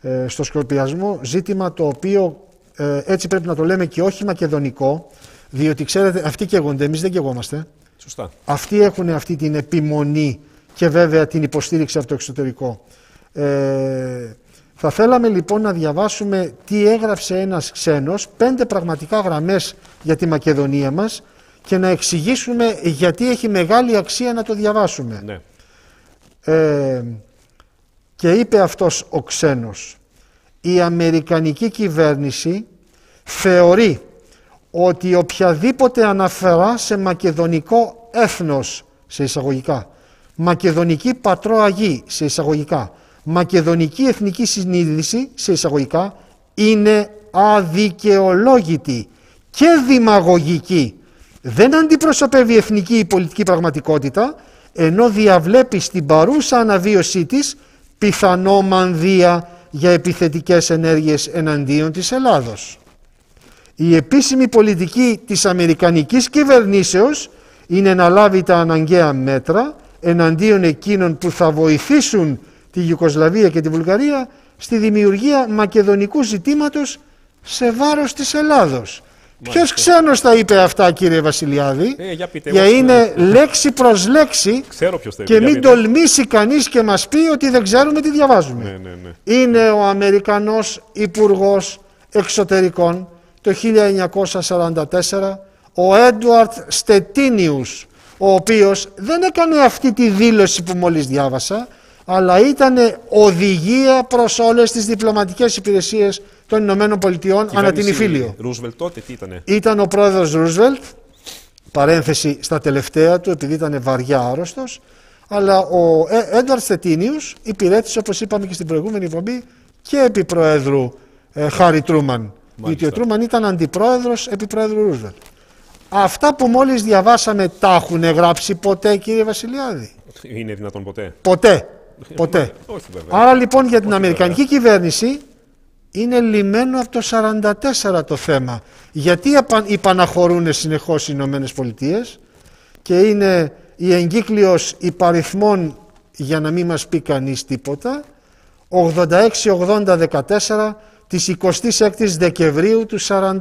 Ε, στο σκορπιασμό ζήτημα το οποίο ε, έτσι πρέπει να το λέμε και όχι μακεδονικό, διότι ξέρετε αυτοί καίγονται, εμείς δεν καίγομαστε. Σωστά. Αυτοί έχουν αυτή την επιμονή και βέβαια την υποστήριξη από το εξωτερικό. Ε, θα θέλαμε λοιπόν να διαβάσουμε τι έγραψε ένας ξένος, πέντε πραγματικά γραμμές για τη Μακεδονία μας και να εξηγήσουμε γιατί έχει μεγάλη αξία να το διαβάσουμε. Ναι. Ε, και είπε αυτός ο ξένος η Αμερικανική κυβέρνηση θεωρεί ότι οποιαδήποτε αναφορά σε μακεδονικό έθνος σε εισαγωγικά μακεδονική πατρόαγή σε εισαγωγικά μακεδονική εθνική συνείδηση σε εισαγωγικά είναι αδικαιολόγητη και δημαγωγική δεν αντιπροσωπεύει εθνική ή πολιτική πραγματικότητα ενώ διαβλέπει στην παρούσα αναβίωσή της πιθανό μανδύα για επιθετικές ενέργειες εναντίον της Ελλάδος. Η επίσημη πολιτική της Αμερικανικής κυβερνήσεως είναι να λάβει τα αναγκαία μέτρα εναντίον εκείνων που θα βοηθήσουν τη Ιουκοσλαβία και τη Βουλγαρία στη δημιουργία μακεδονικού ζητήματος σε βάρος της Ελλάδος. Ποιος ξένος τα είπε αυτά κύριε Βασιλιάδη, Ε, για πείτε, για εγώ είναι λέξη προς λέξη Ξέρω ποιος το και είπε, μην για πείτε. τολμήσει κανείς και μας πει ότι δεν ξέρουμε τι διαβάζουμε. Ναι, ναι, ναι. Είναι ο Αμερικανός Υπουργός εξωτερικών το 1944 ο Έντουαρτ Στετίνιους, ο οποίος δεν έκανε αυτή τη δήλωση που μόλις διάβασα, αλλά ήταν οδηγία προς όλες τις διπλωματικές υπηρεσίες των Ηνωμένων Πολιτειών ανά την Ιφίλιο. Ρούσβελτ τότε τι ήτανε; Ήταν ο πρόεδρος Ρούσβελτ, παρένθεση στα τελευταία του επειδή ήταν βαριά άρρωστος, αλλά ο Έντουαρτ Στετίνιους υπηρέτησε όπως είπαμε και στην προηγούμενη εκπομπή και επί Προέδρου ε, Χάρι Τρούμαν. Γιατί ο Τρούμαν ήταν αντιπρόεδρος επί Πρόεδρου Ρούσβελτ. Αυτά που μόλις διαβάσαμε τα έχουν γράψει ποτέ κύριε Βασιλιάδη; Είναι δυνατόν ποτέ; Ποτέ. Ποτέ. Όχι βέβαια. Άρα λοιπόν για την Αμερικανική κυβέρνηση είναι λιμένο από το 1944 το θέμα. Γιατί υπαναχωρούν συνεχώς οι Ηνωμένες Πολιτείες και είναι η εγκύκλειος υπαριθμών για να μην μας πει κανείς τίποτα 86-80-14 της 26ης Δεκεμβρίου του 44.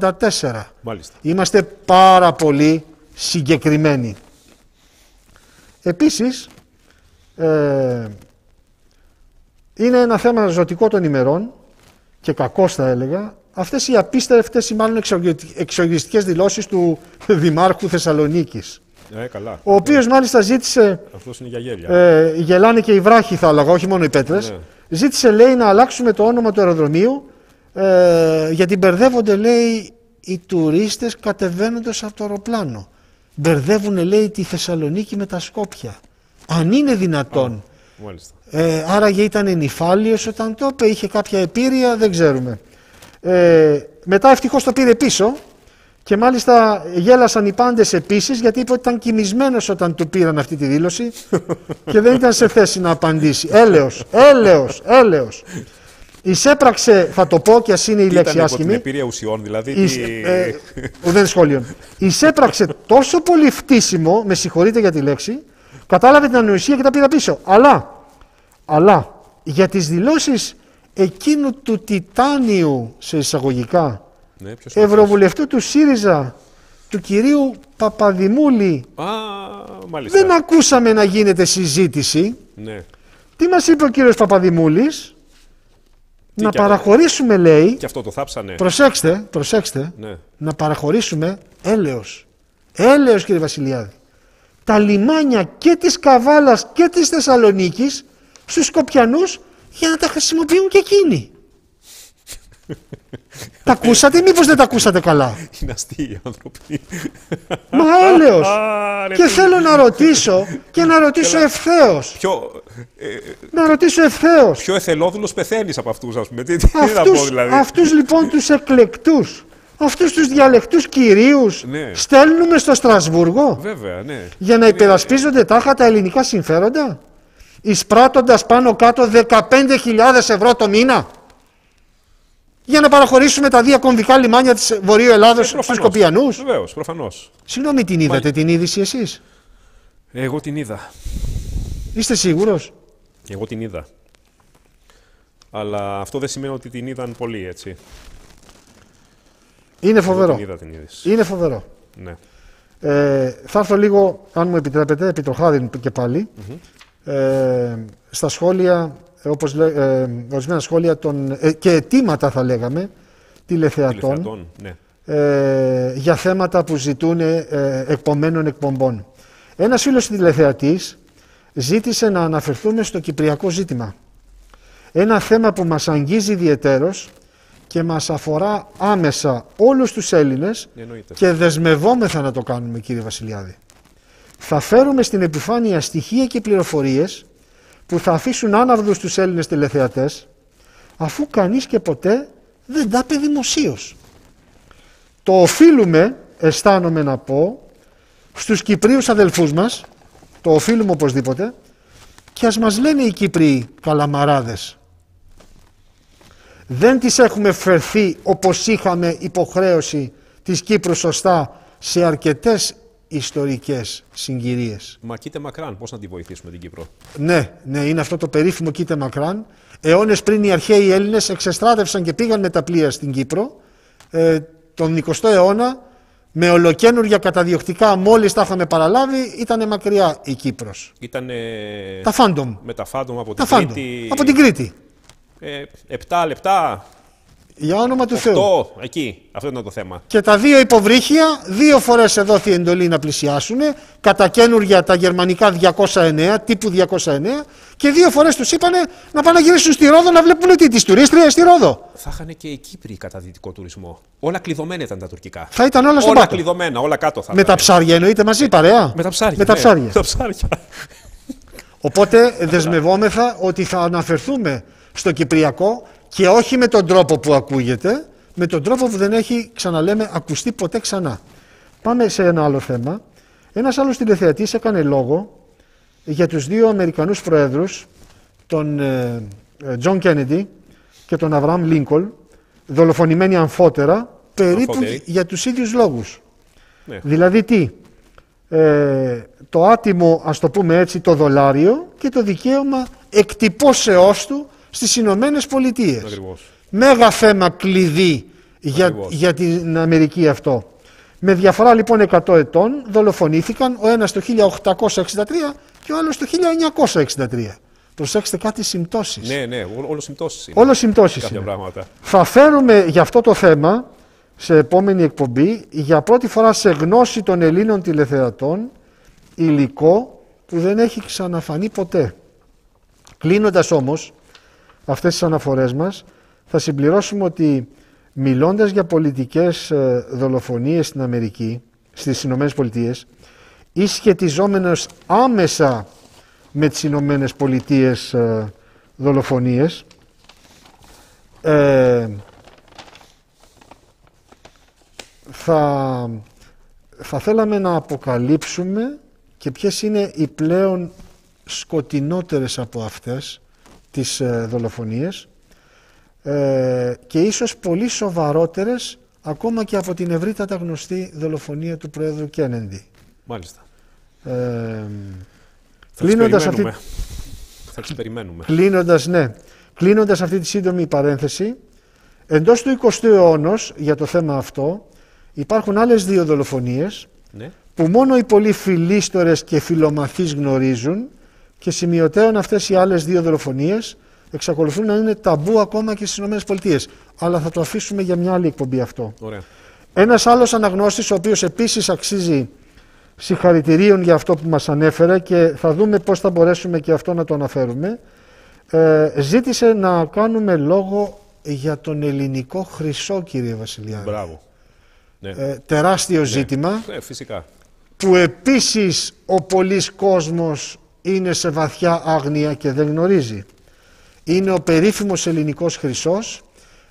Μάλιστα. Είμαστε πάρα πολύ συγκεκριμένοι. Επίσης, ε, είναι ένα θέμα ζωτικό των ημερών και κακός θα έλεγα, αυτές οι απίστευτες ή μάλλον εξοργιστικές δηλώσεις του <laughs> Δημάρχου Θεσσαλονίκης. Ε, καλά. Ο οποίος μάλιστα ζήτησε, Αυτός είναι για γέλια. ε, γελάνε και οι βράχοι θα έλεγα, όχι μόνο οι πέτρες, Ναι. ζήτησε λέει να αλλάξουμε το όνομα του αεροδρομίου ε, γιατί μπερδεύονται λέει οι τουρίστες κατεβαίνοντας από το αεροπλάνο. Μπερδεύουν λέει τη Θεσσαλονίκη με τα Σκόπια. Αν είναι δυνατόν. Μάλιστα. Ε, άραγε ήταν νυφάλιος όταν το είπε, είχε κάποια επίρρεια, δεν ξέρουμε. Ε, μετά ευτυχώς το πήρε πίσω και μάλιστα γέλασαν οι πάντες επίσης γιατί είπε ότι ήταν κοιμισμένος όταν του πήραν αυτή τη δήλωση <laughs> και δεν ήταν σε θέση να απαντήσει. Έλεος, έλεος, έλεος. Εισέπραξε, θα το πω και ας είναι η Τι λέξη ήταν υπό την άσχημη, εμπειρία ουσιών, δηλαδή. Εις, τι- ε, ουδέν σχόλιον. Εισέπραξε τόσο πολύ φτύσιμο, με συγχωρείτε για τη λέξη, κατάλαβε την ανοησία και τα πήρα πίσω. Αλλά, αλλά για τις δηλώσεις εκείνου του τιτάνιου, σε εισαγωγικά, Ναι, ποιος είναι ευρωβουλευτού του ΣΥΡΙΖΑ, του κυρίου Παπαδημούλη, αυτός; Α, μάλιστα. δεν ακούσαμε να γίνεται συζήτηση. Ναι. Τι μας είπε ο κύριος Παπαδημούλης, να και- παραχωρήσουμε λέει, Και αυτό το θάψανε. προσέξτε, προσέξτε, Ναι. να παραχωρήσουμε έλεος. Έλεος κύριε Βασιλιάδη. Τα λιμάνια και της Καβάλας και της Θεσσαλονίκης στους Σκοπιανούς για να τα χρησιμοποιούν και εκείνοι. Τα ακούσατε; Ή μήπως δεν τα ακούσατε καλά; Είναι αστείοι οι άνθρωποι. Μα έλεος. Α, ρε, και τι- θέλω να ρωτήσω και να ρωτήσω ευθέως. Πιο, ε, Να ρωτήσω ευθέως. πιο εθελόδουλος πεθαίνεις από αυτούς, ας πούμε. Τι, τι να πω Αυτούς, δηλαδή. αυτούς λοιπόν τους εκλεκτούς, αυτούς τους διαλεκτούς κυρίους Ναι. στέλνουμε στο Στρασβούργο. Βέβαια, ναι. για να υπερασπίζονται τάχα τα ελληνικά συμφέροντα, εισπράττοντας πάνω κάτω 15.000 ευρώ το μήνα, για να παραχωρήσουμε τα δύο κομβικά λιμάνια της Βορείου Ελλάδος στους Σκοπιανούς. Βεβαίως, προφανώς. Συγγνώμη, την είδατε την είδηση εσείς; Εγώ την είδα. Είστε σίγουρος; Εγώ την είδα. Αλλά αυτό δεν σημαίνει ότι την είδαν πολλοί, έτσι. Είναι Εγώ φοβερό. την είδα την είδηση. Είναι φοβερό. Ναι. Ε, θα έρθω λίγο, αν μου επιτρέπετε, επί το χάριν και πάλι, ε, στα σχόλια, ε, όπως λέ, ε, ορισμένα σχόλια των, ε, και αιτήματα θα λέγαμε, τηλεθεατών, Τηλεθεατών, ναι. ε, για θέματα που ζητούν ε, εκπομένων εκπομπών. Ένας φίλος τηλεθεατής ζήτησε να αναφερθούμε στο κυπριακό ζήτημα. Ένα θέμα που μας αγγίζει ιδιαιτέρως και μας αφορά άμεσα όλους τους Έλληνες Εννοείται. και δεσμευόμεθα να το κάνουμε κύριε Βασιλιάδη. Θα φέρουμε στην επιφάνεια στοιχεία και πληροφορίες που θα αφήσουν άναυδους τους Έλληνες τηλεθεατές αφού κανείς και ποτέ δεν τα είπε δημοσίως. Το οφείλουμε, αισθάνομαι να πω, στους Κυπρίους αδελφούς μας, το οφείλουμε οπωσδήποτε, και ας μας λένε οι Κύπριοι καλαμαράδες. Δεν τις έχουμε φερθεί όπως είχαμε υποχρέωση της Κύπρου σωστά σε αρκετές ιστορικές συγκυρίες. Μα κείται μακράν, πώς να τη βοηθήσουμε την Κύπρο. Ναι, ναι, είναι αυτό το περίφημο κείται μακράν. Αιώνες πριν οι αρχαίοι Έλληνες εξεστράτευσαν και πήγαν με τα πλοία στην Κύπρο. Ε, τον 20ο αιώνα με ολοκαίνουργια καταδιοκτικά μόλις τα είχαμε παραλάβει ήταν μακριά η Κύπρος. Ήταν Τα φάντομ. με τα φάντομ από Τα την φάντομ. Κρήτη. Από την Κρήτη. Ε, επτά λεπτά. Για όνομα του Θεού. Αυτό, εκεί. Αυτό ήταν το θέμα. Και τα δύο υποβρύχια, δύο φορές εδόθη εντολή να πλησιάσουν. Κατά καινούργια τα γερμανικά 209, τύπου 209, και δύο φορές τους είπανε να πάνε να γυρίσουν στη Ρόδο να βλέπουν τι, τις τουρίστρια στη Ρόδο. Θα είχαν και οι Κύπροι κατά δυτικό τουρισμό. Όλα κλειδωμένα ήταν τα τουρκικά. Θα ήταν όλα στον Όλα πάτο. κλειδωμένα, όλα κάτω θα Με τα ήταν. ψάρια εννοείται μαζί, παρέα. Με τα ψάρια. Με τα ναι. ψάρια. Με τα ψάρια. Οπότε δεσμευόμεθα ότι θα αναφερθούμε στο Κυπριακό και όχι με τον τρόπο που ακούγεται, με τον τρόπο που δεν έχει, ξαναλέμε, ακουστεί ποτέ ξανά. Πάμε σε ένα άλλο θέμα. Ένας άλλος τηλεθεατής έκανε λόγο για τους δύο Αμερικανούς προέδρους, τον ε, ε, Τζον Κένεντι και τον Αβραάμ Λίνκολ, δολοφονημένοι αμφότερα, περίπου Αμφότεροι. για τους ίδιους λόγους. Ναι. Δηλαδή τι, ε, το άτιμο, ας το πούμε έτσι, το δολάριο και το δικαίωμα εκτυπώσεώς του στις Ηνωμένες Πολιτείες. Ακριβώς. Μέγα θέμα κλειδί για, Ακριβώς. για την Αμερική αυτό. Με διαφορά λοιπόν 100 ετών δολοφονήθηκαν ο ένας το 1863 και ο άλλος το 1963. Προσέξτε κάτι συμπτώσεις. Ναι, ναι, ό- όλος συμπτώσεις είναι. Όλος συμπτώσεις Κάποια είναι. πράγματα. Θα φέρουμε για αυτό το θέμα σε επόμενη εκπομπή για πρώτη φορά σε γνώση των Ελλήνων τηλεθεατών υλικό που δεν έχει ξαναφανεί ποτέ. Κλείνοντας όμως αυτές τις αναφορές μας θα συμπληρώσουμε ότι μιλώντας για πολιτικές ε, δολοφονίες στην Αμερική, στις Ηνωμένες Πολιτείες ή σχετιζόμενες άμεσα με τις Ηνωμένες Πολιτείες ε, δολοφονίες ε, θα, θα θέλαμε να αποκαλύψουμε και ποιες είναι οι πλέον σκοτεινότερες από αυτές τις ε, δολοφονίες ε, και ίσως πολύ σοβαρότερες ακόμα και από την ευρύτατα γνωστή δολοφονία του Πρόεδρου Κένεντι. Μάλιστα. Ε, Θα τις κλείνοντας αυτή, περιμένουμε. Θα τις περιμένουμε. Κλείνοντας, ναι, κλείνοντας αυτή τη σύντομη παρένθεση, εντός του 20ου αιώνος για το θέμα αυτό υπάρχουν άλλες δύο δολοφονίες Ναι. που μόνο οι πολύ φιλίστορες και φιλομαθείς γνωρίζουν και σημειωτέων αυτές οι άλλες δύο δολοφονίες εξακολουθούν να είναι ταμπού ακόμα και στις ΗΠΑ. Αλλά θα το αφήσουμε για μια άλλη εκπομπή αυτό. Ωραία. Ένας άλλος αναγνώστης, ο οποίος επίσης αξίζει συγχαρητηρίων για αυτό που μας ανέφερε και θα δούμε πώς θα μπορέσουμε και αυτό να το αναφέρουμε, ε, ζήτησε να κάνουμε λόγο για τον ελληνικό χρυσό, κύριε Βασιλιάδη. Μπράβο. Ναι. Ε, τεράστιο ζήτημα Ε, φυσικά. που επίσης ο πολλής κόσμος είναι σε βαθιά άγνοια και δεν γνωρίζει. Είναι ο περίφημος ελληνικός χρυσός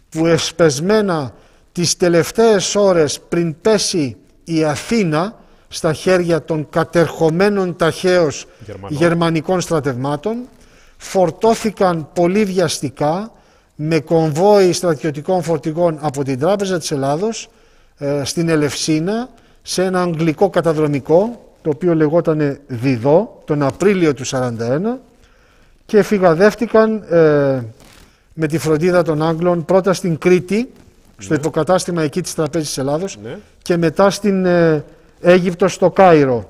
που εσπεσμένα τις τελευταίες ώρες πριν πέσει η Αθήνα στα χέρια των κατερχομένων ταχαίως Γερμανών. γερμανικών στρατευμάτων φορτώθηκαν πολύ βιαστικά με κομβόι στρατιωτικών φορτηγών από την Τράπεζα της Ελλάδος ε, στην Ελευσίνα σε ένα αγγλικό καταδρομικό το οποίο λεγόταν Διδό τον Απρίλιο του 1941 και φυγαδεύτηκαν ε, με τη φροντίδα των Άγγλων πρώτα στην Κρήτη στο υποκατάστημα εκεί της Τραπέζης της Ελλάδος Ναι. και μετά στην ε, Αίγυπτο στο Κάιρο.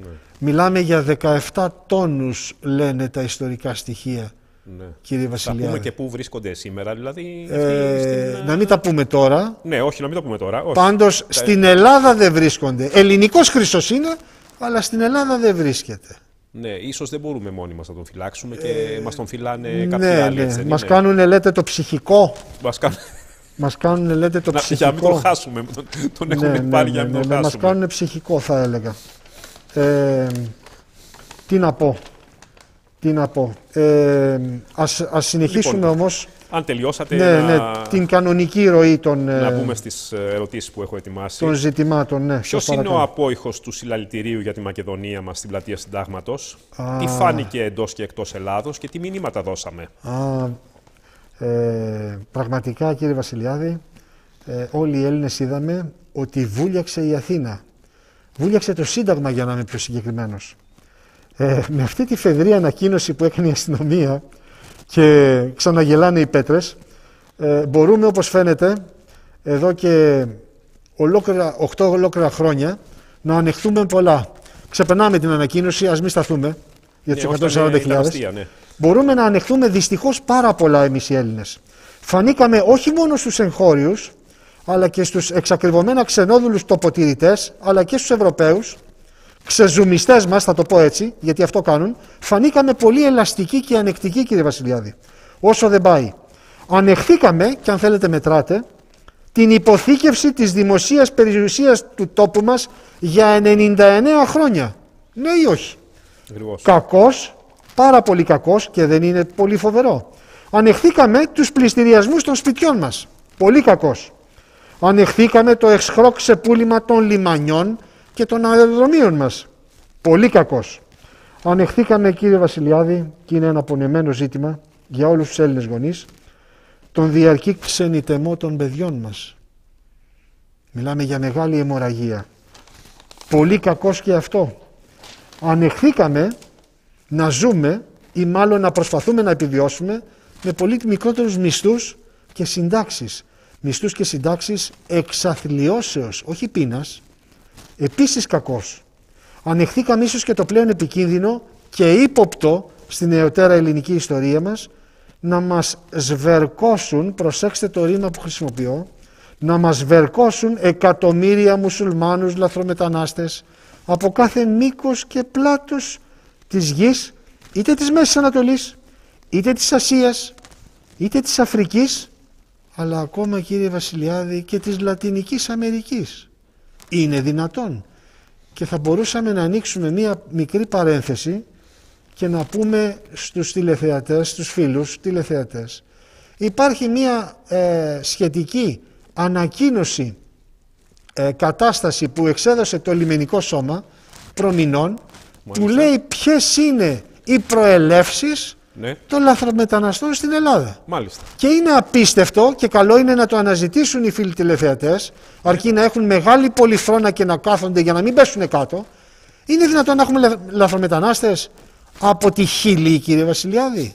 Ναι. Μιλάμε για 17 τόνους λένε τα ιστορικά στοιχεία ναι. κύριε Θα Βασιλιάδη. πούμε και πού βρίσκονται σήμερα, δηλαδή. Ε, αυτή στην, να μην τα πούμε τώρα. Ναι, όχι, να μην το πούμε τώρα. Όχι. Πάντως στην Ελλάδα δεν βρίσκονται. Ελληνικός χρυσός είναι, αλλά στην Ελλάδα δεν βρίσκεται. Ναι, ίσως δεν μπορούμε μόνοι μας να τον φυλάξουμε και μας τον φυλάνε κάποιοι ναι, άλλοι. ναι. έτσι δεν Μας είναι; κάνουν λέτε το ψυχικό. Μας κάνουν... Μας κάνουν λέτε το να, ψυχικό. για να μην τον χάσουμε. Τον, τον έχουμε πάρει για να μην τον Μας χάσουμε. κάνουν ψυχικό θα έλεγα. Ε, τι να πω. Τι να πω. Ε, ας, ας συνεχίσουμε Λοιπόν, όμως Αν τελειώσατε, ναι, να, ναι, την κανονική ροή των, να ε, μπούμε στις ε, ερωτήσεις που έχω ετοιμάσει. των ζητημάτων. Ναι, Ποιος σας είναι ο παρακαλώ. απόϊχος του συλλαλητηρίου για τη Μακεδονία μας στην πλατεία Συντάγματος, Α. τι φάνηκε εντός και εκτός Ελλάδος και τι μηνύματα δώσαμε; Α, ε, πραγματικά κύριε Βασιλιάδη, ε, όλοι οι Έλληνες είδαμε ότι βούλιαξε η Αθήνα. Βούλιαξε το Σύνταγμα για να είμαι πιο συγκεκριμένος. Ε, με αυτή τη φεδρή ανακοίνωση που έκανε η αστυνομία και ξαναγελάνε οι πέτρες, ε, μπορούμε όπως φαίνεται εδώ και ολόκληρα, 8 ολόκληρα χρόνια να ανεχθούμε πολλά. Ξεπερνάμε την ανακοίνωση, ας μην σταθούμε για Ναι, τους όχι, ήταν- 140.000. ήταν αστεία, ναι. Μπορούμε να ανεχθούμε δυστυχώς πάρα πολλά εμείς οι Έλληνες. Φανήκαμε όχι μόνο στους εγχώριους, αλλά και στους εξακριβωμένα ξενόδουλους τοποτηρητές, αλλά και στους Ευρωπαίους, ξεζουμιστές μας, θα το πω έτσι, γιατί αυτό κάνουν, φανήκαμε πολύ ελαστικοί και ανεκτικοί, κύριε Βασιλιάδη. Όσο δεν πάει. Ανεχθήκαμε, και αν θέλετε μετράτε, την υποθήκευση της δημοσίας περιουσίας του τόπου μας για 99 χρόνια. Ναι ή όχι; Ακριβώς. Κακός, πάρα πολύ κακός και δεν είναι πολύ φοβερό. Ανεχθήκαμε τους πληστηριασμούς των σπιτιών μας. Πολύ κακός. Ανεχθήκαμε το εξχρό ξεπούλημα των λιμανιών και των αεροδρομίων μας. Πολύ κακός. Ανεχθήκαμε κύριε Βασιλιάδη, και είναι ένα πονεμένο ζήτημα για όλους τους Έλληνες γονείς, τον διαρκή ξενιτεμό των παιδιών μας. Μιλάμε για μεγάλη αιμορραγία. Πολύ κακός και αυτό. Ανεχθήκαμε να ζούμε ή μάλλον να προσπαθούμε να επιβιώσουμε με πολύ μικρότερους μισθούς και συντάξεις. Μισθούς και συντάξεις εξαθλιώσεως, όχι πείνας. Επίσης κακός. Ανεχθήκαμε ίσως και το πλέον επικίνδυνο και ύποπτο στην νεωτέρα ελληνική ιστορία μας να μας σβερκώσουν, προσέξτε το ρήμα που χρησιμοποιώ, να μας βερκώσουν εκατομμύρια μουσουλμάνους λαθρομετανάστες από κάθε μήκος και πλάτος της γης, είτε της Μέσης Ανατολής, είτε της Ασίας, είτε της Αφρικής, αλλά ακόμα κύριε Βασιλιάδη και της Λατινικής Αμερικής. Είναι δυνατόν. Και θα μπορούσαμε να ανοίξουμε μία μικρή παρένθεση και να πούμε στους τηλεθεατές, στους φίλους τηλεθεατές, υπάρχει μία ε, σχετική ανακοίνωση ε, κατάσταση που εξέδωσε το λιμενικό σώμα προμηνών που λέει ποιες είναι οι προελεύσεις Ναι, των λαθρομεταναστών στην Ελλάδα. μάλιστα. Και είναι απίστευτο και καλό είναι να το αναζητήσουν οι φίλοι τηλεθεατές, αρκεί να έχουν μεγάλη πολυθρόνα και να κάθονται για να μην πέσουν κάτω. Είναι δυνατόν να έχουμε λα- λαθρομετανάστες από τη Χιλή, κύριε Βασιλιάδη;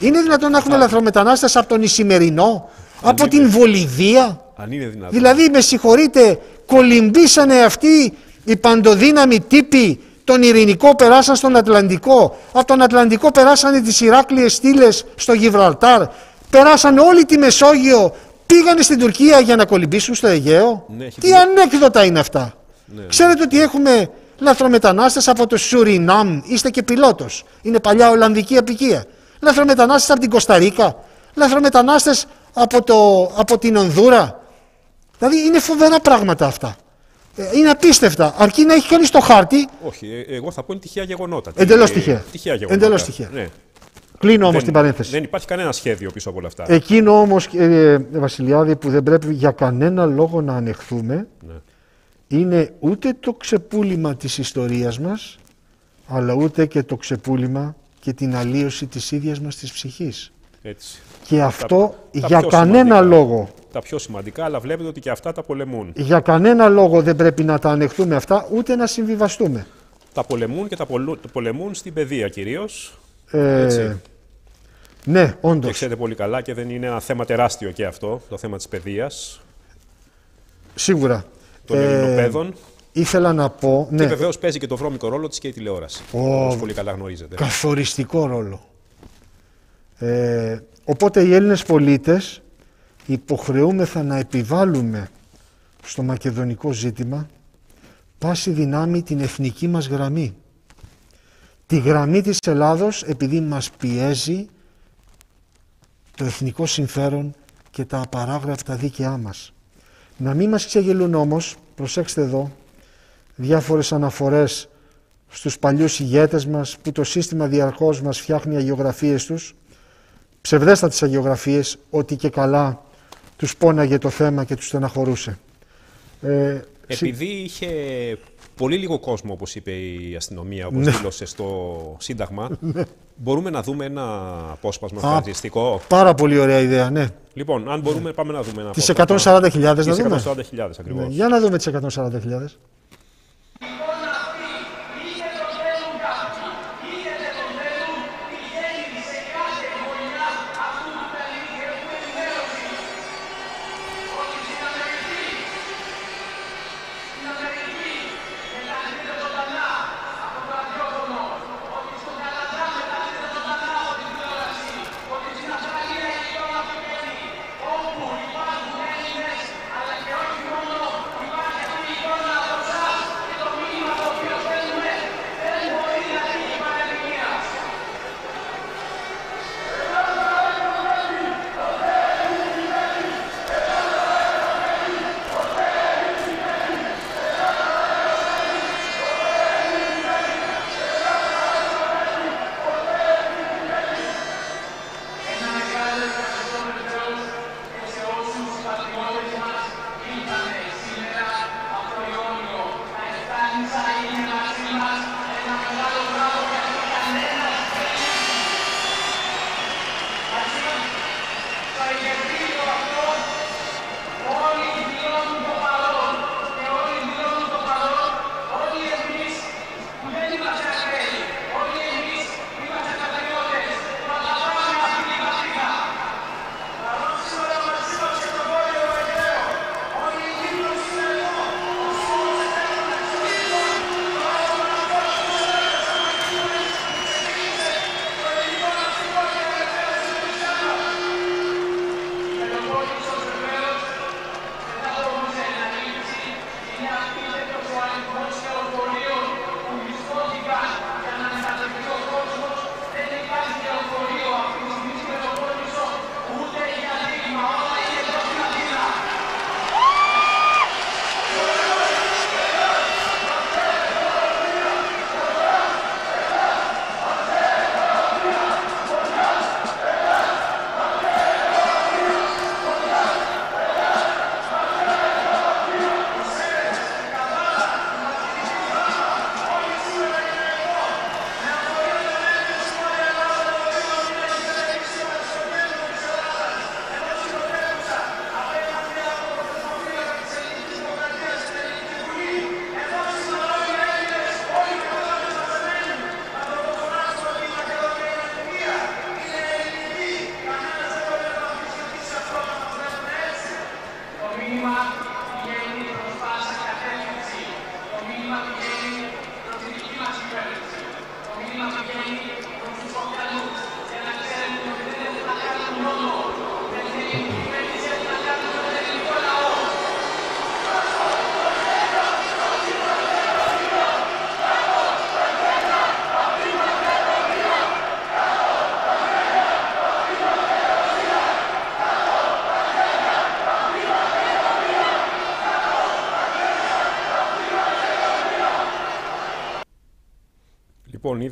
Είναι δυνατόν να έχουμε λαθρομετανάστες από τον Ισημερινό, από την Βολιβία; Αν είναι δυνατόν. Δηλαδή, με συγχωρείτε, κολυμπήσανε αυτοί οι παντοδύναμοι τύποι τον Ειρηνικό περάσαν στον Ατλαντικό. Από τον Ατλαντικό περάσανε τις Ηράκλειες στήλες στο Γιβραλτάρ. Περάσανε όλη τη Μεσόγειο. Πήγανε στην Τουρκία για να κολυμπήσουν στο Αιγαίο. Ναι, έχει Τι πει- ανέκδοτα είναι αυτά. Ναι, ναι. Ξέρετε ότι έχουμε λαθρομετανάστες από το Σουρινάμ. Είστε και πιλότος. Είναι παλιά Ολλανδική απικία. Λαθρομετανάστες από την Κωνσταντίνα. Λαθρομετανάστες από, το, από την Ονδούρα. Δηλαδή είναι φοβερά πράγματα αυτά. Ε, Είναι απίστευτα. Αρκεί να έχει κανείς το χάρτη. Όχι, ε, εγώ θα πω είναι τυχαία γεγονότα. Εντελώς Ε, τυχαία. Τυχαία γεγονότα. Εντελώς τυχαία. Ναι. Κλείνω όμως Δεν- την παρένθεση. Δεν υπάρχει κανένα σχέδιο πίσω από όλα αυτά. Εκείνο όμως, κύριε Βασιλιάδη, που δεν πρέπει για κανένα λόγο να ανεχθούμε Ναι. είναι ούτε το ξεπούλημα της ιστορίας μας, αλλά ούτε και το ξεπούλημα και την αλλίωση της ίδιας μας της ψυχής. Έτσι. Και αυτό τα για πιο κανένα σημαντικά. λόγο. Τα πιο σημαντικά, αλλά βλέπετε ότι και αυτά τα πολεμούν. Για κανένα λόγο δεν πρέπει να τα ανεχθούμε αυτά, ούτε να συμβιβαστούμε. Τα πολεμούν και τα πολου- πολεμούν στην παιδεία κυρίως. Ε, Έτσι. ναι, Και όντως. ξέρετε πολύ καλά και δεν είναι ένα θέμα τεράστιο και αυτό, το θέμα της παιδείας, Σίγουρα. των Ε, ελληνοπαίδων. Ήθελα να πω, Και ναι, βεβαίως παίζει και το βρώμικο ρόλο της και η τηλεόραση. Ω, Όπως πολύ καλά γνωρίζετε. καθοριστικό ρόλο. Ε, οπότε οι Έλληνες πολίτες υποχρεούμεθα να επιβάλλουμε στο μακεδονικό ζήτημα πάση δυνάμει την εθνική μας γραμμή. Τη γραμμή της Ελλάδος επειδή μας πιέζει το εθνικό συμφέρον και τα απαράγραφτα δίκαιά μας. Να μην μας ξεγελούν όμως, προσέξτε εδώ, διάφορες αναφορές στους παλιούς ηγέτες μας που το σύστημα διαρκώς μας φτιάχνει αγιογραφίες τους, ψευδέστατες αγιογραφίες, ότι και καλά τους πόναγε το θέμα και τους στεναχωρούσε. Ε, συ- Επειδή είχε πολύ λίγο κόσμο, όπως είπε η αστυνομία, όπως Ναι. δήλωσε στο Σύνταγμα, <laughs> μπορούμε να δούμε ένα απόσπασμα Α, χαρακτηριστικό; Πάρα πολύ ωραία ιδέα, ναι. Λοιπόν, αν μπορούμε, πάμε να δούμε ένα Τις απόσπασμα. 140.000 να Τις δούμε. 140.000 ακριβώς. Ναι, Για να δούμε τις 140.000.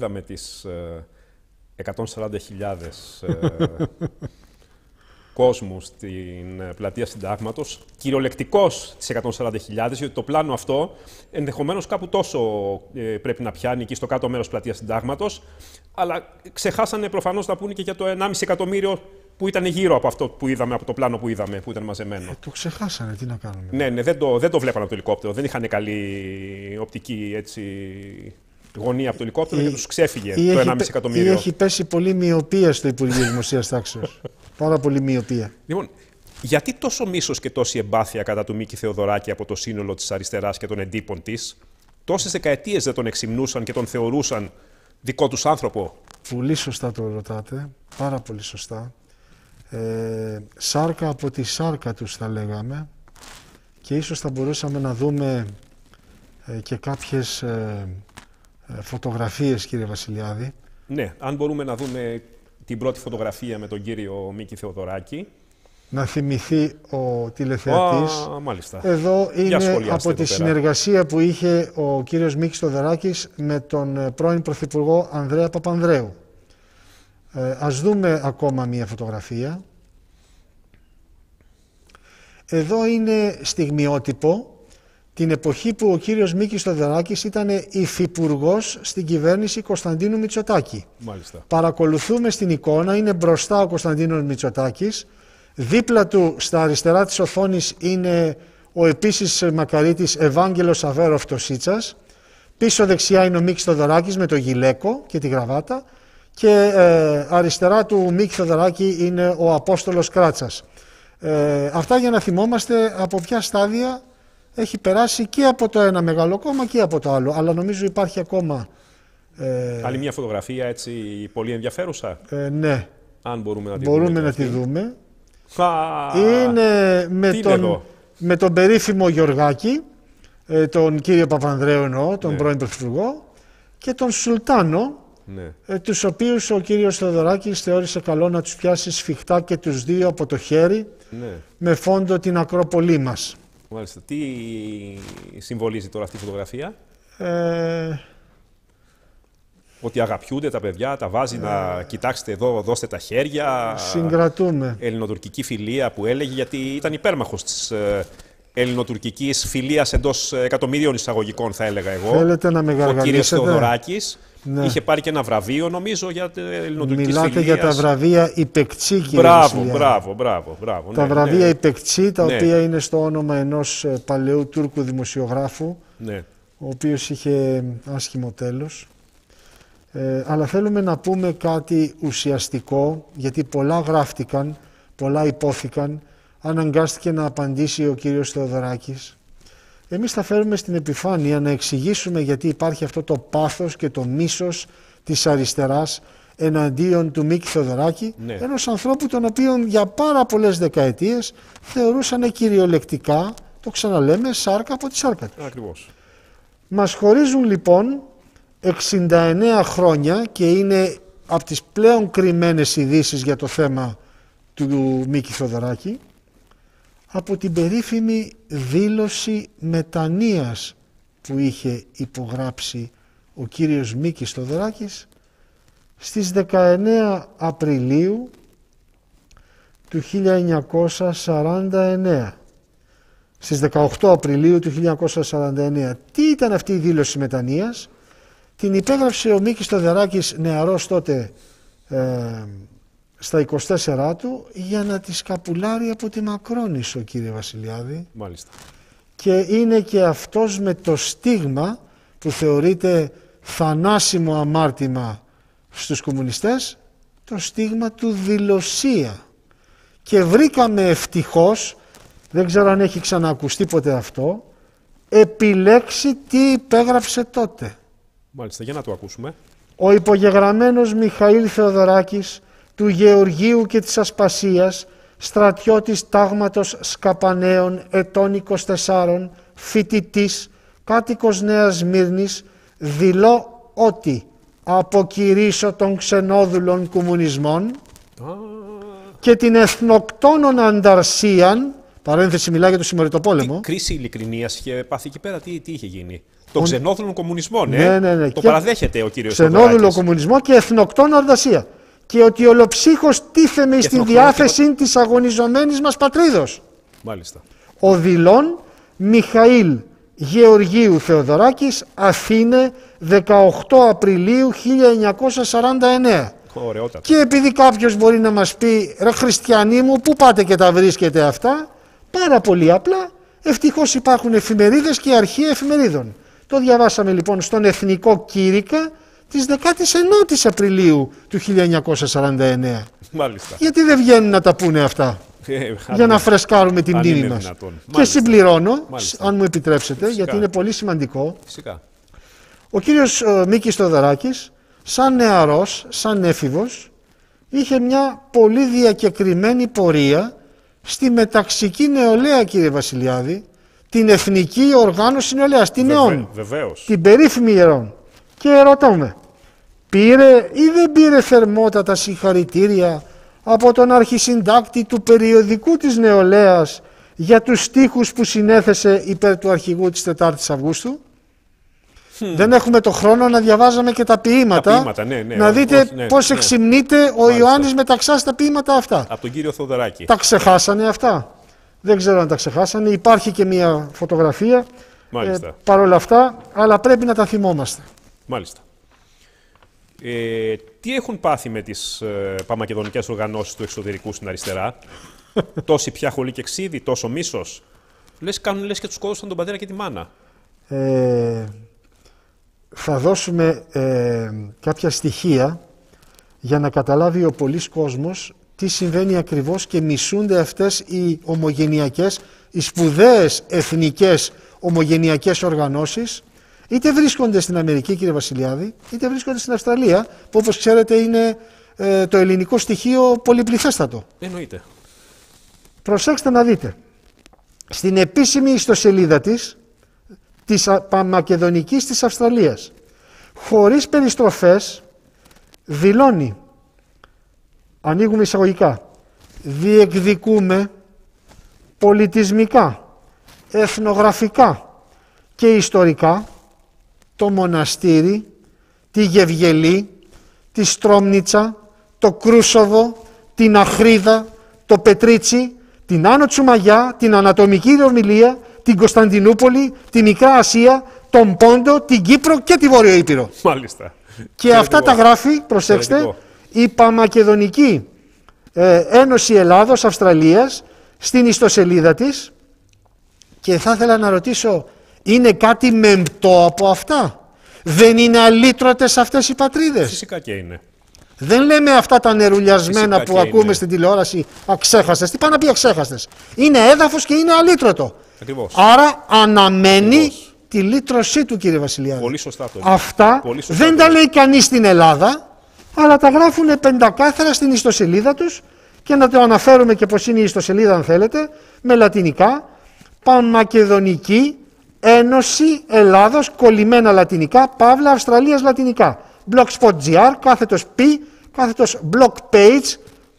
είδαμε τις ε, 140.000 ε, <laughs> κόσμους στην ε, πλατεία Συντάγματος, κυριολεκτικώ τις 140.000, γιατί το πλάνο αυτό ενδεχομένως κάπου τόσο ε, πρέπει να πιάνει εκεί στο κάτω μέρος πλατείας Συντάγματος, αλλά ξεχάσανε προφανώς να πούνε και για το 1,5 εκατομμύριο που ήταν γύρω από αυτό που είδαμε, από το πλάνο που είδαμε, που ήταν μαζεμένο. Ε, το ξεχάσανε, τι να κάνουμε. Ναι, ναι, δεν το, δεν το βλέπανε από το ελικόπτερο. Δεν είχαν καλή οπτική έτσι, γωνία από το ελικόπτερο και τους ξέφυγε το 1,5 εκατομμύριο. Ή έχει πέσει πολύ μοιοπία στο Υπουργείο Δημοσίας Τάξεως. <laughs> Πάρα πολύ μοιοπία. Λοιπόν, γιατί τόσο μίσος και τόση εμπάθεια κατά του Μίκη Θεοδωράκη από το σύνολο της αριστεράς και των εντύπων της, τόσες δεκαετίες δεν τον εξυμνούσαν και τον θεωρούσαν δικό τους άνθρωπο; Πολύ σωστά το ρωτάτε. Πάρα πολύ σωστά. Ε, σάρκα από τη σάρκα τους θα λέγαμε και ίσως θα μπορούσαμε να δούμε ε, και κάποιες ε, ε, φωτογραφίες κύριε Βασιλιάδη. Ναι, αν μπορούμε να δούμε την πρώτη φωτογραφία με τον κύριο Μίκη Θεοδωράκη. Να θυμηθεί ο τηλεθεατής. Α, μάλιστα. Εδώ είναι από τη συνεργασία που είχε ο κύριος Μίκης Θεοδωράκης με τον ε, πρώην Πρωθυπουργό Ανδρέα Παπανδρέου. Ε, ας δούμε ακόμα μία φωτογραφία. Εδώ είναι στιγμιότυπο την εποχή που ο κύριος Μίκης Στοδεράκης ήταν υφυπουργός στην κυβέρνηση Κωνσταντίνου Μητσοτάκη. Μάλιστα. Παρακολουθούμε στην εικόνα, είναι μπροστά ο Κωνσταντίνος Μητσοτάκης, δίπλα του στα αριστερά της οθόνης είναι ο επίσης μακαρίτης Ευάγγελος Αβέροφ Τοσίτσας, πίσω δεξιά είναι ο Μίκης Στοδεράκης με το γυλαίκο και τη γραβάτα και ε, αριστερά του Μίκη Στοδεράκη είναι ο Απόστολος Κράτσας. Ε, αυτά για να θυμόμαστε από ποια στάδια έχει περάσει και από το ένα μεγάλο κόμμα και από το άλλο. Αλλά νομίζω υπάρχει ακόμα. Ε, Άλλη μια φωτογραφία έτσι πολύ ενδιαφέρουσα. Ε, ναι. Αν μπορούμε να τη μπορούμε δούμε. να τη δούμε. Είναι με τον, με τον περίφημο Γιωργάκη, ε, τον κύριο Παπανδρέου εννοώ, τον ναι. πρώην Πρωθυπουργό, και τον Σουλτάνο, ναι. ε, τους οποίους ο κύριος Θεοδωράκης θεώρησε καλό να τους πιάσει σφιχτά και τους δύο από το χέρι, ναι. με φόντο την Ακρόπολή μας. Μάλιστα. Τι συμβολίζει τώρα αυτή η φωτογραφία; Ε... Ότι αγαπιούνται τα παιδιά, τα βάζει να κοιτάξτε εδώ, δώστε τα χέρια. Συγκρατούμε. Ελληνοτουρκική φιλία που έλεγε, γιατί ήταν υπέρμαχος της ε, ελληνοτουρκικής φιλίας εντός εκατομμύριων εισαγωγικών, θα έλεγα εγώ. Θέλετε να με Ο κύριος Θεοδωράκης. Ναι. Είχε πάρει και ένα βραβείο, νομίζω, για την ελληνοτουρκική Μιλάτε για τα βραβεία Υπεκτσί, κύριε Μπράβο, μπράβο, μπράβο, μπράβο. Τα ναι, βραβεία ναι. Υπεκτσί, τα ναι. οποία είναι στο όνομα ενός ε, παλαιού Τούρκου δημοσιογράφου, ναι. ο οποίος είχε άσχημο τέλος. Ε, αλλά θέλουμε να πούμε κάτι ουσιαστικό, γιατί πολλά γράφτηκαν, πολλά υπόθηκαν. Αναγκάστηκε να απαντήσει ο κύριος Θεοδωράκης εμείς θα φέρουμε στην επιφάνεια να εξηγήσουμε γιατί υπάρχει αυτό το πάθος και το μίσος της αριστεράς εναντίον του Μίκη Θεοδωράκη, ναι. ενός ανθρώπου τον οποίο για πάρα πολλές δεκαετίες θεωρούσαν κυριολεκτικά, το ξαναλέμε, σάρκα από τη σάρκα τους. Ακριβώς. Μας χωρίζουν λοιπόν 69 χρόνια και είναι από τις πλέον κρυμμένες ειδήσεις για το θέμα του Μίκη Θεοδωράκη από την περίφημη δήλωση μετανοίας που είχε υπογράψει ο κύριος Μίκης Στοδράκης στις 19 Απριλίου του 1949. Στις 18 Απριλίου του 1949. Τι ήταν αυτή η δήλωση μετανοίας; Την υπέγραψε ο Μίκης Στοδράκης νεαρός τότε ε, στα 24 του για να τη σκαπουλάρει από τη Μακρόνισο κύριε Βασιλιάδη. Μάλιστα. Και είναι και αυτός με το στίγμα που θεωρείται θανάσιμο αμάρτημα στους κομμουνιστές το στίγμα του δηλωσία. Και βρήκαμε ευτυχώς, δεν ξέρω αν έχει ξανακουστεί ποτέ αυτό, επιλέξει τι υπέγραψε τότε. Μάλιστα, για να το ακούσουμε. Ο υπογεγραμμένος Μιχαήλ Θεοδωράκης του Γεωργίου και της Ασπασίας, στρατιώτης τάγματος Σκαπανέων ετών 24, φοιτητής, κάτοικος Νέας Μύρνης, δηλώ ότι αποκηρύσω των ξενόδουλων κομμουνισμών και την εθνοκτόνων ανταρσίαν Παρένθεση μιλάει για το συμμοριτό πόλεμο. Τι κρίση ειλικρινίας είχε πάθει εκεί πέρα, τι, τι είχε γίνει; Το ξενόδουλο κομμουνισμό, ναι. Ναι, ναι, ναι. Το Και- παραδέχεται ο κύριος Ξενόδουλο κομμουνισμό και εθνοκτόνο ορδασία. Και ότι ολοψύχως τίθεμαι στην εθνοκτόνο διάθεση της αγωνιζομένης μας πατρίδος. Μάλιστα. Ο Δηλών Μιχαήλ Γεωργίου Θεοδωράκης Αθήνε 18 Απριλίου 1949. Ωραιότατα. Και επειδή κάποιος μπορεί να μας πει ρε χριστιανοί μου πού πάτε και τα βρίσκετε αυτά; Πάρα πολύ απλά ευτυχώς υπάρχουν εφημερίδες και αρχεία εφημερίδων. Το διαβάσαμε λοιπόν στον Εθνικό Κήρυκα της 19ης Απριλίου του 1949. Μάλιστα. Γιατί δεν βγαίνουν να τα πούνε αυτά; Ε, για να φρεσκάρουμε την αν μνήμη είναι μας. δυνατόν. Και Μάλιστα. συμπληρώνω, Μάλιστα. αν μου επιτρέψετε, Φυσικά. γιατί είναι πολύ σημαντικό, Φυσικά. ο κύριος ε, Μίκης Θοδωράκης, σαν νεαρός, σαν έφηβος, είχε μια πολύ διακεκριμένη πορεία στη μεταξική νεολαία, κύριε Βασιλιάδη, την Εθνική Οργάνωση Νεολαίας, την ΕΟΝ, Βεβαίως. την περίφημη ΕΟΝ. Και ρωτώ με, πήρε ή δεν πήρε θερμότατα συγχαρητήρια από τον αρχισυντάκτη του περιοδικού της νεολαίας για τους στίχους που συνέθεσε υπέρ του αρχηγού της 4ης Αυγούστου; Δεν έχουμε το χρόνο να διαβάζαμε και τα ποίηματα. Τα ποίηματα, ναι, ναι, να όχι, δείτε ναι, πώς ναι. εξυμνείται ο Ιωάννης Μεταξάς τα ποίηματα αυτά. Από τον κύριο Θοδωράκη. Τα ξεχάσανε αυτά. Δεν ξέρω αν τα ξεχάσανε. Υπάρχει και μια φωτογραφία. Μάλιστα. Παρ' όλα αυτά, αλλά πρέπει να τα θυμόμαστε. Μάλιστα. Ε, τι έχουν πάθει με τις ε, παμακεδονικές οργανώσεις του εξωτερικού στην αριστερά; <laughs> Τόση πια χολή και ξύδι, τόσο μίσος; Λες κάνουν λες και τους σκότωσαν τον πατέρα και τη μάνα. Ε, θα δώσουμε ε, κάποια στοιχεία για να καταλάβει ο πολλής κόσμος τι συμβαίνει ακριβώς και μισούνται αυτές οι ομογενειακές, οι σπουδαίες εθνικές ομογενειακές οργανώσεις είτε βρίσκονται στην Αμερική κύριε Βασιλιάδη είτε βρίσκονται στην Αυστραλία που όπως ξέρετε είναι ε, το ελληνικό στοιχείο πολυπληθέστατο. Εννοείται. Προσέξτε να δείτε. Στην επίσημη ιστοσελίδα της, της Α- Παμακεδονικής της Αυστραλίας, χωρίς περιστροφές, δηλώνει, ανοίγουμε εισαγωγικά, διεκδικούμε πολιτισμικά, εθνογραφικά και ιστορικά το μοναστήρι, τη Γευγελή, τη Στρόμνιτσα, το Κρούσοβο, την Αχρίδα, το Πετρίτσι, την Άνω Τσουμαγιά, την Ανατομική Ρωμιλία, την Κωνσταντινούπολη, τη Μικρά Ασία, τον Πόντο, την Κύπρο και τη Βόρειο Ήπειρο. Μάλιστα. Και αυτά τα γράφει, προσέξτε, Εξαιρετικό. η Παμακεδονική ε, Ένωση Ελλάδος Αυστραλίας στην ιστοσελίδα της και θα ήθελα να ρωτήσω, είναι κάτι μεμπτό από αυτά. Δεν είναι αλήτρωτες αυτές οι πατρίδες. Φυσικά και είναι. Δεν λέμε αυτά τα νερουλιασμένα Φυσικά που και ακούμε είναι. στην τηλεόραση αξέχαστες. Τι πάνε να πει αξέχαστες. Είναι έδαφος και είναι αλήτρωτο. Ακριβώς. Άρα αναμένει Ακριβώς. τη λύτρωσή του κύριε Βασιλιάδη. Πολύ σωστά το είπε. Αυτά Πολύ σωστά δεν το τα λέει κανείς στην Ελλάδα, αλλά τα γράφουν πεντακάθαρα στην ιστοσελίδα τους και να το αναφέρουμε και πως είναι η ιστοσελίδα αν θέλετε, με λατινικά, Παμακεδονική Ένωση Ελλάδος κολλημένα λατινικά, Παύλα Αυστραλίας λατινικά. Blogspot.gr, κάθετος P, κάθετος blog page,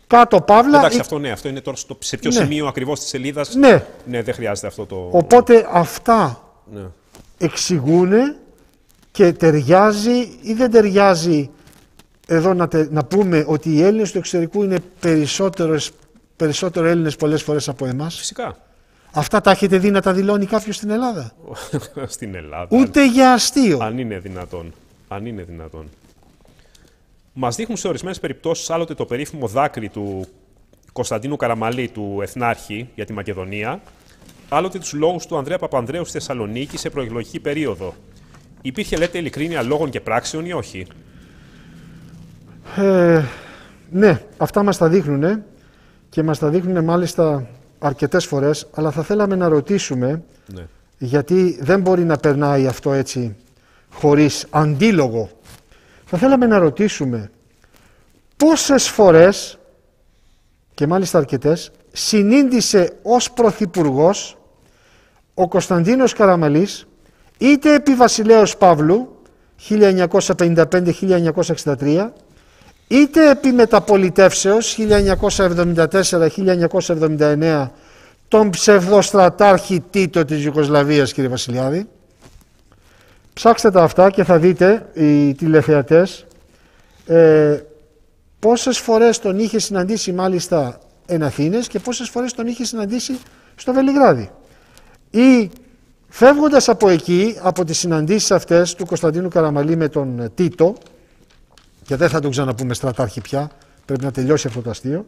κάτω Παύλα. Εντάξει, ή- αυτό ναι, αυτό είναι τώρα στο, σε ποιο Ναι. σημείο ακριβώς της σελίδας. Ναι. Ναι, δεν χρειάζεται αυτό το... Οπότε αυτά Ναι. εξηγούν και ταιριάζει ή δεν ταιριάζει εδώ να, τε- να πούμε ότι οι Έλληνες του εξωτερικού είναι περισσότερες, περισσότερο Έλληνες πολλές φορές από εμάς; Φυσικά. Αυτά τα έχετε δει να τα δηλώνει κάποιος στην Ελλάδα; <laughs> Στην Ελλάδα. Ούτε για αστείο. Αν είναι δυνατόν. Αν είναι δυνατόν. Μας δείχνουν σε ορισμένες περιπτώσεις άλλοτε το περίφημο δάκρυ του Κωνσταντίνου Καραμαλή, του Εθνάρχη για τη Μακεδονία, άλλοτε τους λόγους του Ανδρέα Παπανδρέου στη Θεσσαλονίκη σε προεκλογική περίοδο. Υπήρχε, λέτε, ειλικρίνεια λόγων και πράξεων ή όχι; Ε, ναι, αυτά μας τα δείχνουν και μας τα δείχνουν μάλιστα αρκετές φορές, αλλά θα θέλαμε να ρωτήσουμε, Ναι. γιατί δεν μπορεί να περνάει αυτό έτσι χωρίς αντίλογο. Θα θέλαμε να ρωτήσουμε πόσες φορές, και μάλιστα αρκετές, συνήντησε ως Πρωθυπουργός ο Κωνσταντίνος Καραμαλής είτε επί Βασιλέως Παύλου 1955-1963 είτε επί μεταπολιτεύσεως 1974-1979 τον ψευδοστρατάρχη Τίτο της Ιουγκοσλαβίας κύριε Βασιλιάδη. Ψάξτε τα αυτά και θα δείτε οι τηλεθεατές ε, πόσες φορές τον είχε συναντήσει μάλιστα εν Αθήνες και πόσες φορές τον είχε συναντήσει στο Βελιγράδι. Ή φεύγοντας από εκεί, από τις συναντήσεις αυτές του Κωνσταντίνου Καραμαλή με τον ε, Τίτο, και δεν θα τον ξαναπούμε στρατάρχη πια, πρέπει να τελειώσει αυτό το αστείο,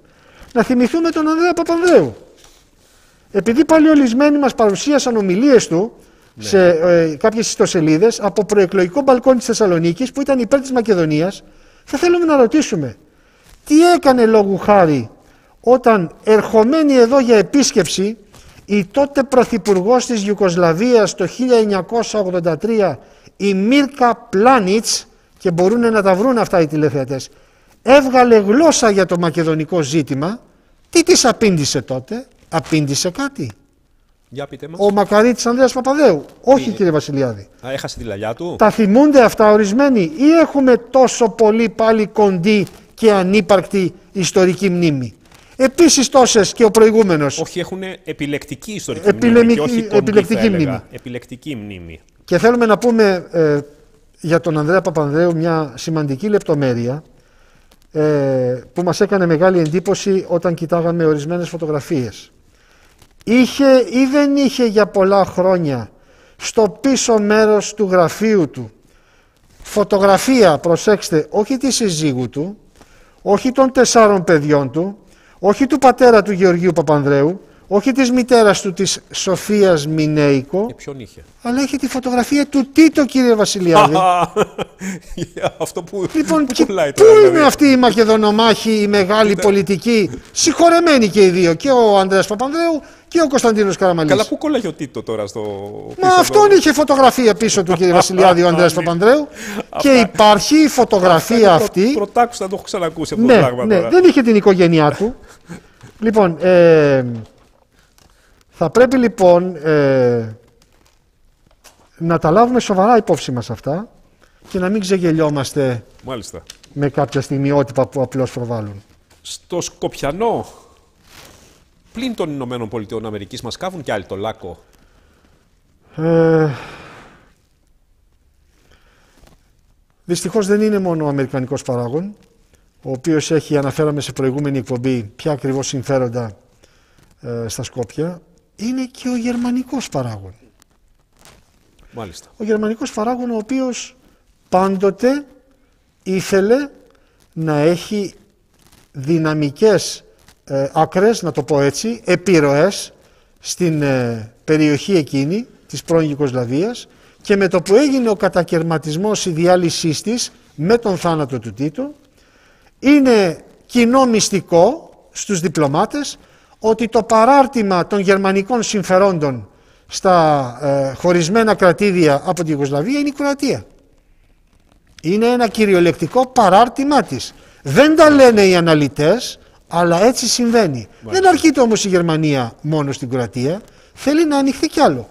να θυμηθούμε τον Ανδρέα Παπανδρέου. Επειδή παλαιολισμένοι μας παρουσίασαν ομιλίες του ναι. σε ε, κάποιες ιστοσελίδες από προεκλογικό μπαλκόνι της Θεσσαλονίκης που ήταν υπέρ της Μακεδονίας, θα θέλουμε να ρωτήσουμε τι έκανε λόγου χάρη όταν ερχομένη εδώ για επίσκεψη η τότε πρωθυπουργός της Ιουκοσλαβίας το 1983 η Μίρκα Πλάνιτς και μπορούν να τα βρουν αυτά οι τηλεθεατές έβγαλε γλώσσα για το μακεδονικό ζήτημα τι της απήντησε τότε; Απήντησε κάτι; Για πείτε μας. Ο Μακαρίτης Ανδρέας Παπαδέου. Όχι κύριε Βασιλιάδη. Α, έχασε τη λαλιά του; Τα θυμούνται αυτά ορισμένοι ή έχουμε τόσο πολύ πάλι κοντή και ανύπαρκτη ιστορική μνήμη; Επίσης τόσες και ο προηγούμενος. Όχι, έχουν επιλεκτική ιστορική μνήμη και όχι κοντή, επιλεκτική μνήμη. Επιλεκτική μνήμη. Και θέλουμε να πούμε ε, για τον Ανδρέα Παπανδρέου μια σημαντική λεπτομέρεια ε, που μας έκανε μεγάλη εντύπωση όταν κοιτάγαμε ορισμένες φωτογραφίες. Είχε ή δεν είχε για πολλά χρόνια στο πίσω μέρος του γραφείου του φωτογραφία, προσέξτε, όχι τη συζύγου του, όχι των τεσσάρων παιδιών του, όχι του πατέρα του Γεωργίου Παπανδρέου, όχι της μητέρας του της Σοφίας Μινέικο, και ποιον είχε; αλλά είχε τη φωτογραφία του Τίτο κύριε Βασιλιάδη. <laughs> Αυτό που, λοιπόν, που, πουλάει πού είναι αυτή η Μακεδονομάχη, η μεγάλη πολιτική, συγχωρεμένοι και οι δύο, και ο Ανδρέας Παπανδρέου και ο Κωνσταντίνος Καραμαλής. Καλά, πού κόλλαγε ο Τίτο τώρα στο. Μα αυτόν είχε φωτογραφία πίσω του κύριε Βασιλιάδη ο <laughs> Ανδρέας Παπανδρέου. και υπάρχει η φωτογραφία αυτή. Πρωτάκουσα να το έχω ξανακούσει αυτό ναι, το πράγμα. Ναι, δεν είχε την οικογένειά του. <laughs> λοιπόν, ε, θα πρέπει λοιπόν ε, να τα λάβουμε σοβαρά υπόψη μας αυτά και να μην ξεγελιόμαστε Μάλιστα. με κάποια στιγμιότυπα που απλώς προβάλλουν. Στο Σκοπιανό πλην των Ηνωμένων Πολιτειών Αμερικής μας κάβουν και άλλοι το λάκκο. Ε, δυστυχώς δεν είναι μόνο ο Αμερικανικός παράγων, ο οποίος έχει, αναφέραμε σε προηγούμενη εκπομπή, ποια ακριβώς συμφέροντα ε, στα Σκόπια, είναι και ο Γερμανικός παράγων. Μάλιστα. Ο Γερμανικός παράγων ο οποίος πάντοτε ήθελε να έχει δυναμικές ε, άκρες, να το πω έτσι, επιρροές στην ε, περιοχή εκείνη της πρώην Ιουκοσλαβίας και με το που έγινε ο κατακαιρματισμός, η διάλυσής της με τον θάνατο του Τίτου είναι κοινό μυστικό στους διπλωμάτες ότι το παράρτημα των γερμανικών συμφερόντων στα ε, χωρισμένα κρατήδια από την Ιουγκοσλαβία είναι η Κροατία. Είναι ένα κυριολεκτικό παράρτημά της. Δεν τα λένε οι αναλυτές, αλλά έτσι συμβαίνει. Δεν αρκείται όμως η Γερμανία μόνο στην Κροατία, θέλει να ανοιχθεί κι άλλο.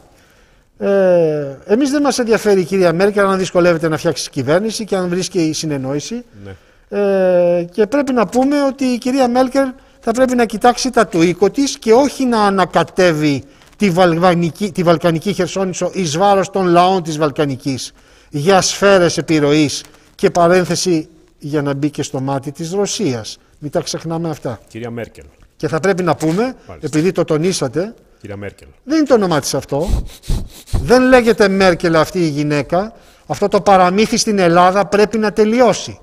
Ε, εμείς δεν μας ενδιαφέρει η κυρία Μέρκελ αν δυσκολεύεται να φτιάξει κυβέρνηση και αν βρίσκει συνεννόηση. Ναι. Ε, και πρέπει να πούμε ότι η κυρία Μέρκελ θα πρέπει να κοιτάξει τα του οίκο της και όχι να ανακατεύει τη, Βαλκανική, τη Βαλκανική Χερσόνησο εις βάρος των λαών της Βαλκανικής για σφαίρες επιρροής και παρένθεση για να μπει και στο μάτι της Ρωσίας. Μην τα ξεχνάμε αυτά. Κυρία Μέρκελ. Και θα πρέπει να πούμε, επειδή το τονίσατε, Κυρία Μέρκελ. δεν είναι το όνομά της αυτό. δεν λέγεται Μέρκελ αυτή η γυναίκα. Αυτό το παραμύθι στην Ελλάδα πρέπει να τελειώσει.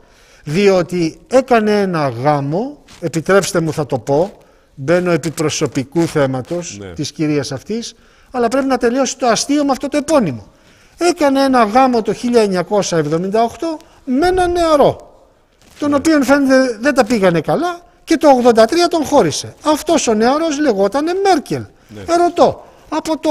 Διότι έκανε ένα γάμο, επιτρέψτε μου θα το πω, μπαίνω επί προσωπικού θέματος ναι. της κυρίας αυτής, αλλά πρέπει να τελειώσει το αστείο με αυτό το επώνυμο. Έκανε ένα γάμο το 1978 με ένα νεαρό τον οποίο φαίνεται δεν τα πήγανε καλά και το 83 τον χώρισε. Αυτός ο νεαρός λεγότανε Μέρκελ. Ναι. Ερωτώ, από το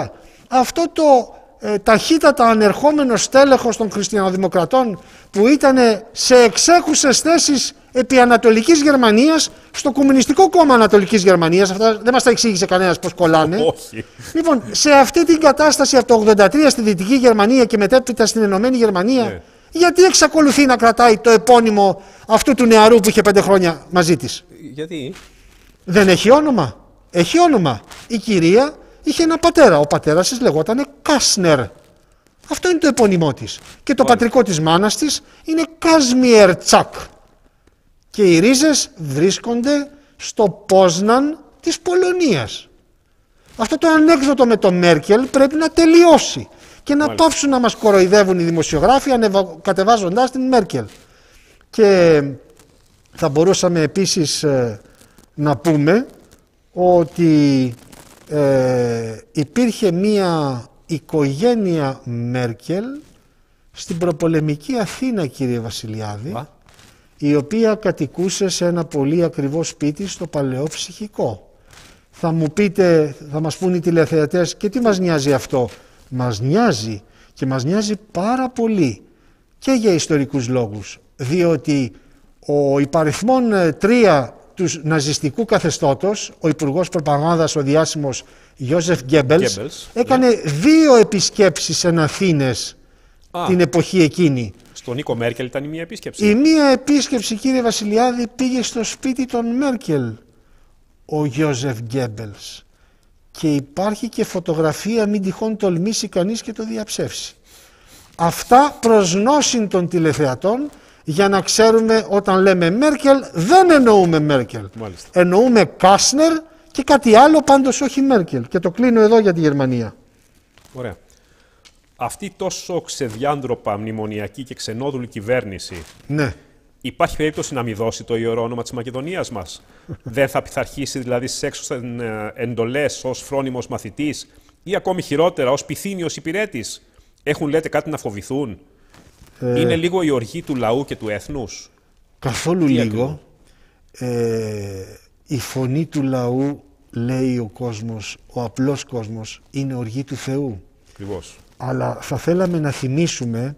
83 αυτό το ε, ταχύτατα ανερχόμενο στέλεχος των χριστιανοδημοκρατών που ήταν σε εξέχουσες θέσεις επί Ανατολικής Γερμανίας στο Κομμουνιστικό Κόμμα Ανατολικής Γερμανίας αυτά δεν μας τα εξήγησε κανένας πως κολλάνε Όχι. λοιπόν σε αυτή την κατάσταση από το 83 στη Δυτική Γερμανία και μετέπειτα στην Ενωμένη Γερμανία ναι γιατί εξακολουθεί να κρατάει το επώνυμο αυτού του νεαρού που είχε πέντε χρόνια μαζί της; Γιατί; Δεν έχει όνομα. Έχει όνομα. Η κυρία είχε ένα πατέρα. Ο πατέρας της λεγόταν Κάσνερ. Αυτό είναι το επώνυμό της. Και το πατρικό της μάνας της είναι Καζμιέρτσακ. Και οι ρίζες βρίσκονται στο Πόσναν της Πολωνίας. Αυτό το ανέκδοτο με το Μέρκελ πρέπει να τελειώσει και να Μάλιστα. πάψουν να μας κοροϊδεύουν οι δημοσιογράφοι κατεβάζοντάς την Μέρκελ. Και θα μπορούσαμε επίσης ε, να πούμε ότι ε, υπήρχε μία οικογένεια Μέρκελ στην προπολεμική Αθήνα κύριε Βασιλιάδη η οποία κατοικούσε σε ένα πολύ ακριβό σπίτι στο παλαιό ψυχικό. Θα μου πείτε, θα μας πούν οι τηλεθεατές και τι μας νοιάζει αυτό; Μας νοιάζει και μας νοιάζει πάρα πολύ και για ιστορικούς λόγους. Διότι ο υπαριθμόν ε, τρία τους ναζιστικού καθεστώτος, ο Υπουργός Προπαγάνδας, ο διάσημος Ιώσεφ Γκέμπελς, έκανε ναι. δύο επισκέψεις εν Αθήνες την εποχή εκείνη. Στον Νίκο Μέρκελ ήταν η μία επίσκεψη. Η μία επίσκεψη, κύριε Βασιλιάδη, πήγε στο σπίτι των Μέρκελ ο Γιώζεφ Γκέμπελς. Και υπάρχει και φωτογραφία, μην τυχόν τολμήσει κανείς και το διαψεύσει. Αυτά προς νόση των τηλεθεατών για να ξέρουμε όταν λέμε Μέρκελ δεν εννοούμε Μέρκελ. Μάλιστα. Εννοούμε Κάσνερ και κάτι άλλο πάντως όχι Μέρκελ. Και το κλείνω εδώ για τη Γερμανία. Ωραία. Αυτή τόσο ξεδιάντροπα μνημονιακή και ξενόδουλη κυβέρνηση ναι. Υπάρχει περίπτωση να μην δώσει το ιερό όνομα της Μακεδονίας μας; <laughs> Δεν θα πειθαρχήσει δηλαδή στις έξω ε, εντολές ως φρόνιμος μαθητής ή ακόμη χειρότερα ως πυθύνιος υπηρέτης; Έχουν λέτε κάτι να φοβηθούν; Ε, Είναι λίγο η οργή του λαού και του έθνους. Καθόλου λίγο. Ε, η φωνή του λαού, λέει ο κόσμος, ο απλός κόσμος, είναι οργή του Θεού. Ακριβώς. Αλλά θα θέλαμε να θυμίσουμε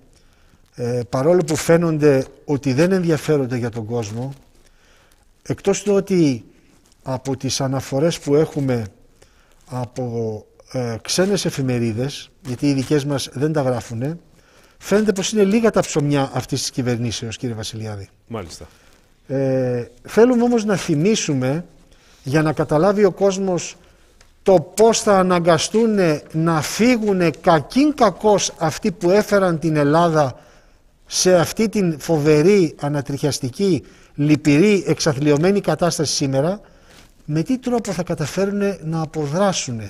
ε, παρόλο που φαίνονται ότι δεν ενδιαφέρονται για τον κόσμο, εκτός του ότι από τις αναφορές που έχουμε από ε, ξένες εφημερίδες, γιατί οι δικές μας δεν τα γράφουν, φαίνεται πως είναι λίγα τα ψωμιά αυτής της κυβερνήσεως, κύριε Βασιλιάδη. Μάλιστα. Ε, θέλουμε όμως να θυμίσουμε, για να καταλάβει ο κόσμος το πώς θα αναγκαστούν να φύγουν κακήν κακός αυτοί που έφεραν την Ελλάδα σε αυτή την φοβερή, ανατριχιαστική, λυπηρή, εξαθλειωμένη κατάσταση σήμερα, με τι τρόπο θα καταφέρουν να αποδράσουν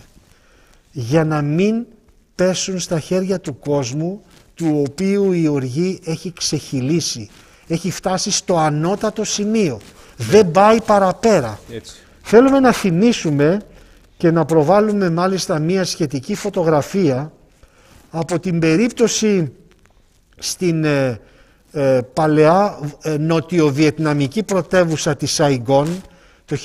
για να μην πέσουν στα χέρια του κόσμου του οποίου η οργή έχει ξεχυλήσει, έχει φτάσει στο ανώτατο σημείο. Δεν πάει παραπέρα. Έτσι. Θέλουμε να θυμίσουμε και να προβάλλουμε μάλιστα μία σχετική φωτογραφία από την περίπτωση στην ε, ε, παλαιά ε, νοτιοβιετναμική πρωτεύουσα της Σαϊγκόν το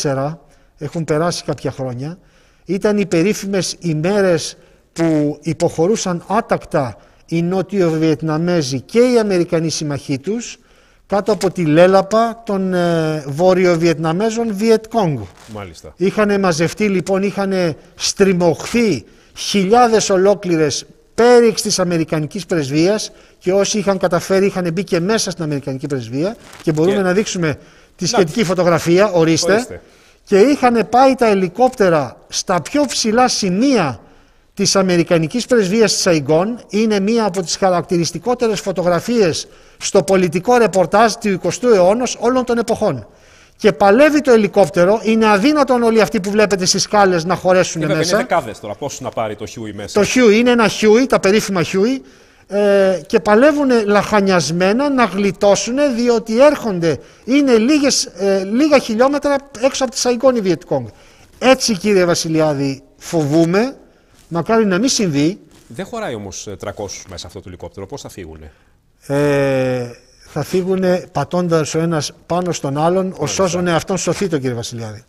1974, έχουν περάσει κάποια χρόνια, ήταν οι περίφημες ημέρες που υποχωρούσαν άτακτα οι Νότιο-Βιετναμέζοι και οι Αμερικανοί συμμαχοί τους κάτω από τη λέλαπα των ε, Βόρειο-Βιετναμέζων Βιετκόγκ. Μάλιστα. Είχαν μαζευτεί λοιπόν, είχαν στριμωχθεί χιλιάδες ολόκληρες πέριξ της Αμερικανικής Πρεσβείας και όσοι είχαν καταφέρει είχαν μπει και μέσα στην Αμερικανική Πρεσβεία και μπορούμε να δείξουμε τη σχετική φωτογραφία, ορίστε. Και είχαν πάει τα ελικόπτερα στα πιο ψηλά σημεία της Αμερικανικής Πρεσβείας της Σαϊγκόν. Είναι μία από τις χαρακτηριστικότερες φωτογραφίες στο πολιτικό ρεπορτάζ του 20ου αιώνα όλων των εποχών και παλεύει το ελικόπτερο, είναι αδύνατον όλοι αυτοί που βλέπετε στις σκάλες να χωρέσουν είναι, μέσα. Είναι δεκάδες τώρα, πώς να πάρει το Χιούι μέσα. Το Χιούι είναι ένα Χιούι, τα περίφημα Χιούι, ε, και παλεύουν λαχανιασμένα να γλιτώσουν διότι έρχονται, είναι λίγες, ε, λίγα χιλιόμετρα έξω από τη Σαϊγκόν οι Βιετκόγκ. Έτσι κύριε Βασιλιάδη φοβούμαι, μακάρι να μην συμβεί. Δεν χωράει όμως 300 μέσα αυτό το ελικόπτερο, πώς θα φύγουν. Ε, θα φύγουν πατώντας ο ένας πάνω στον άλλον, ο σώζων εαυτόν σωθήτω κύριε Βασιλιάδη.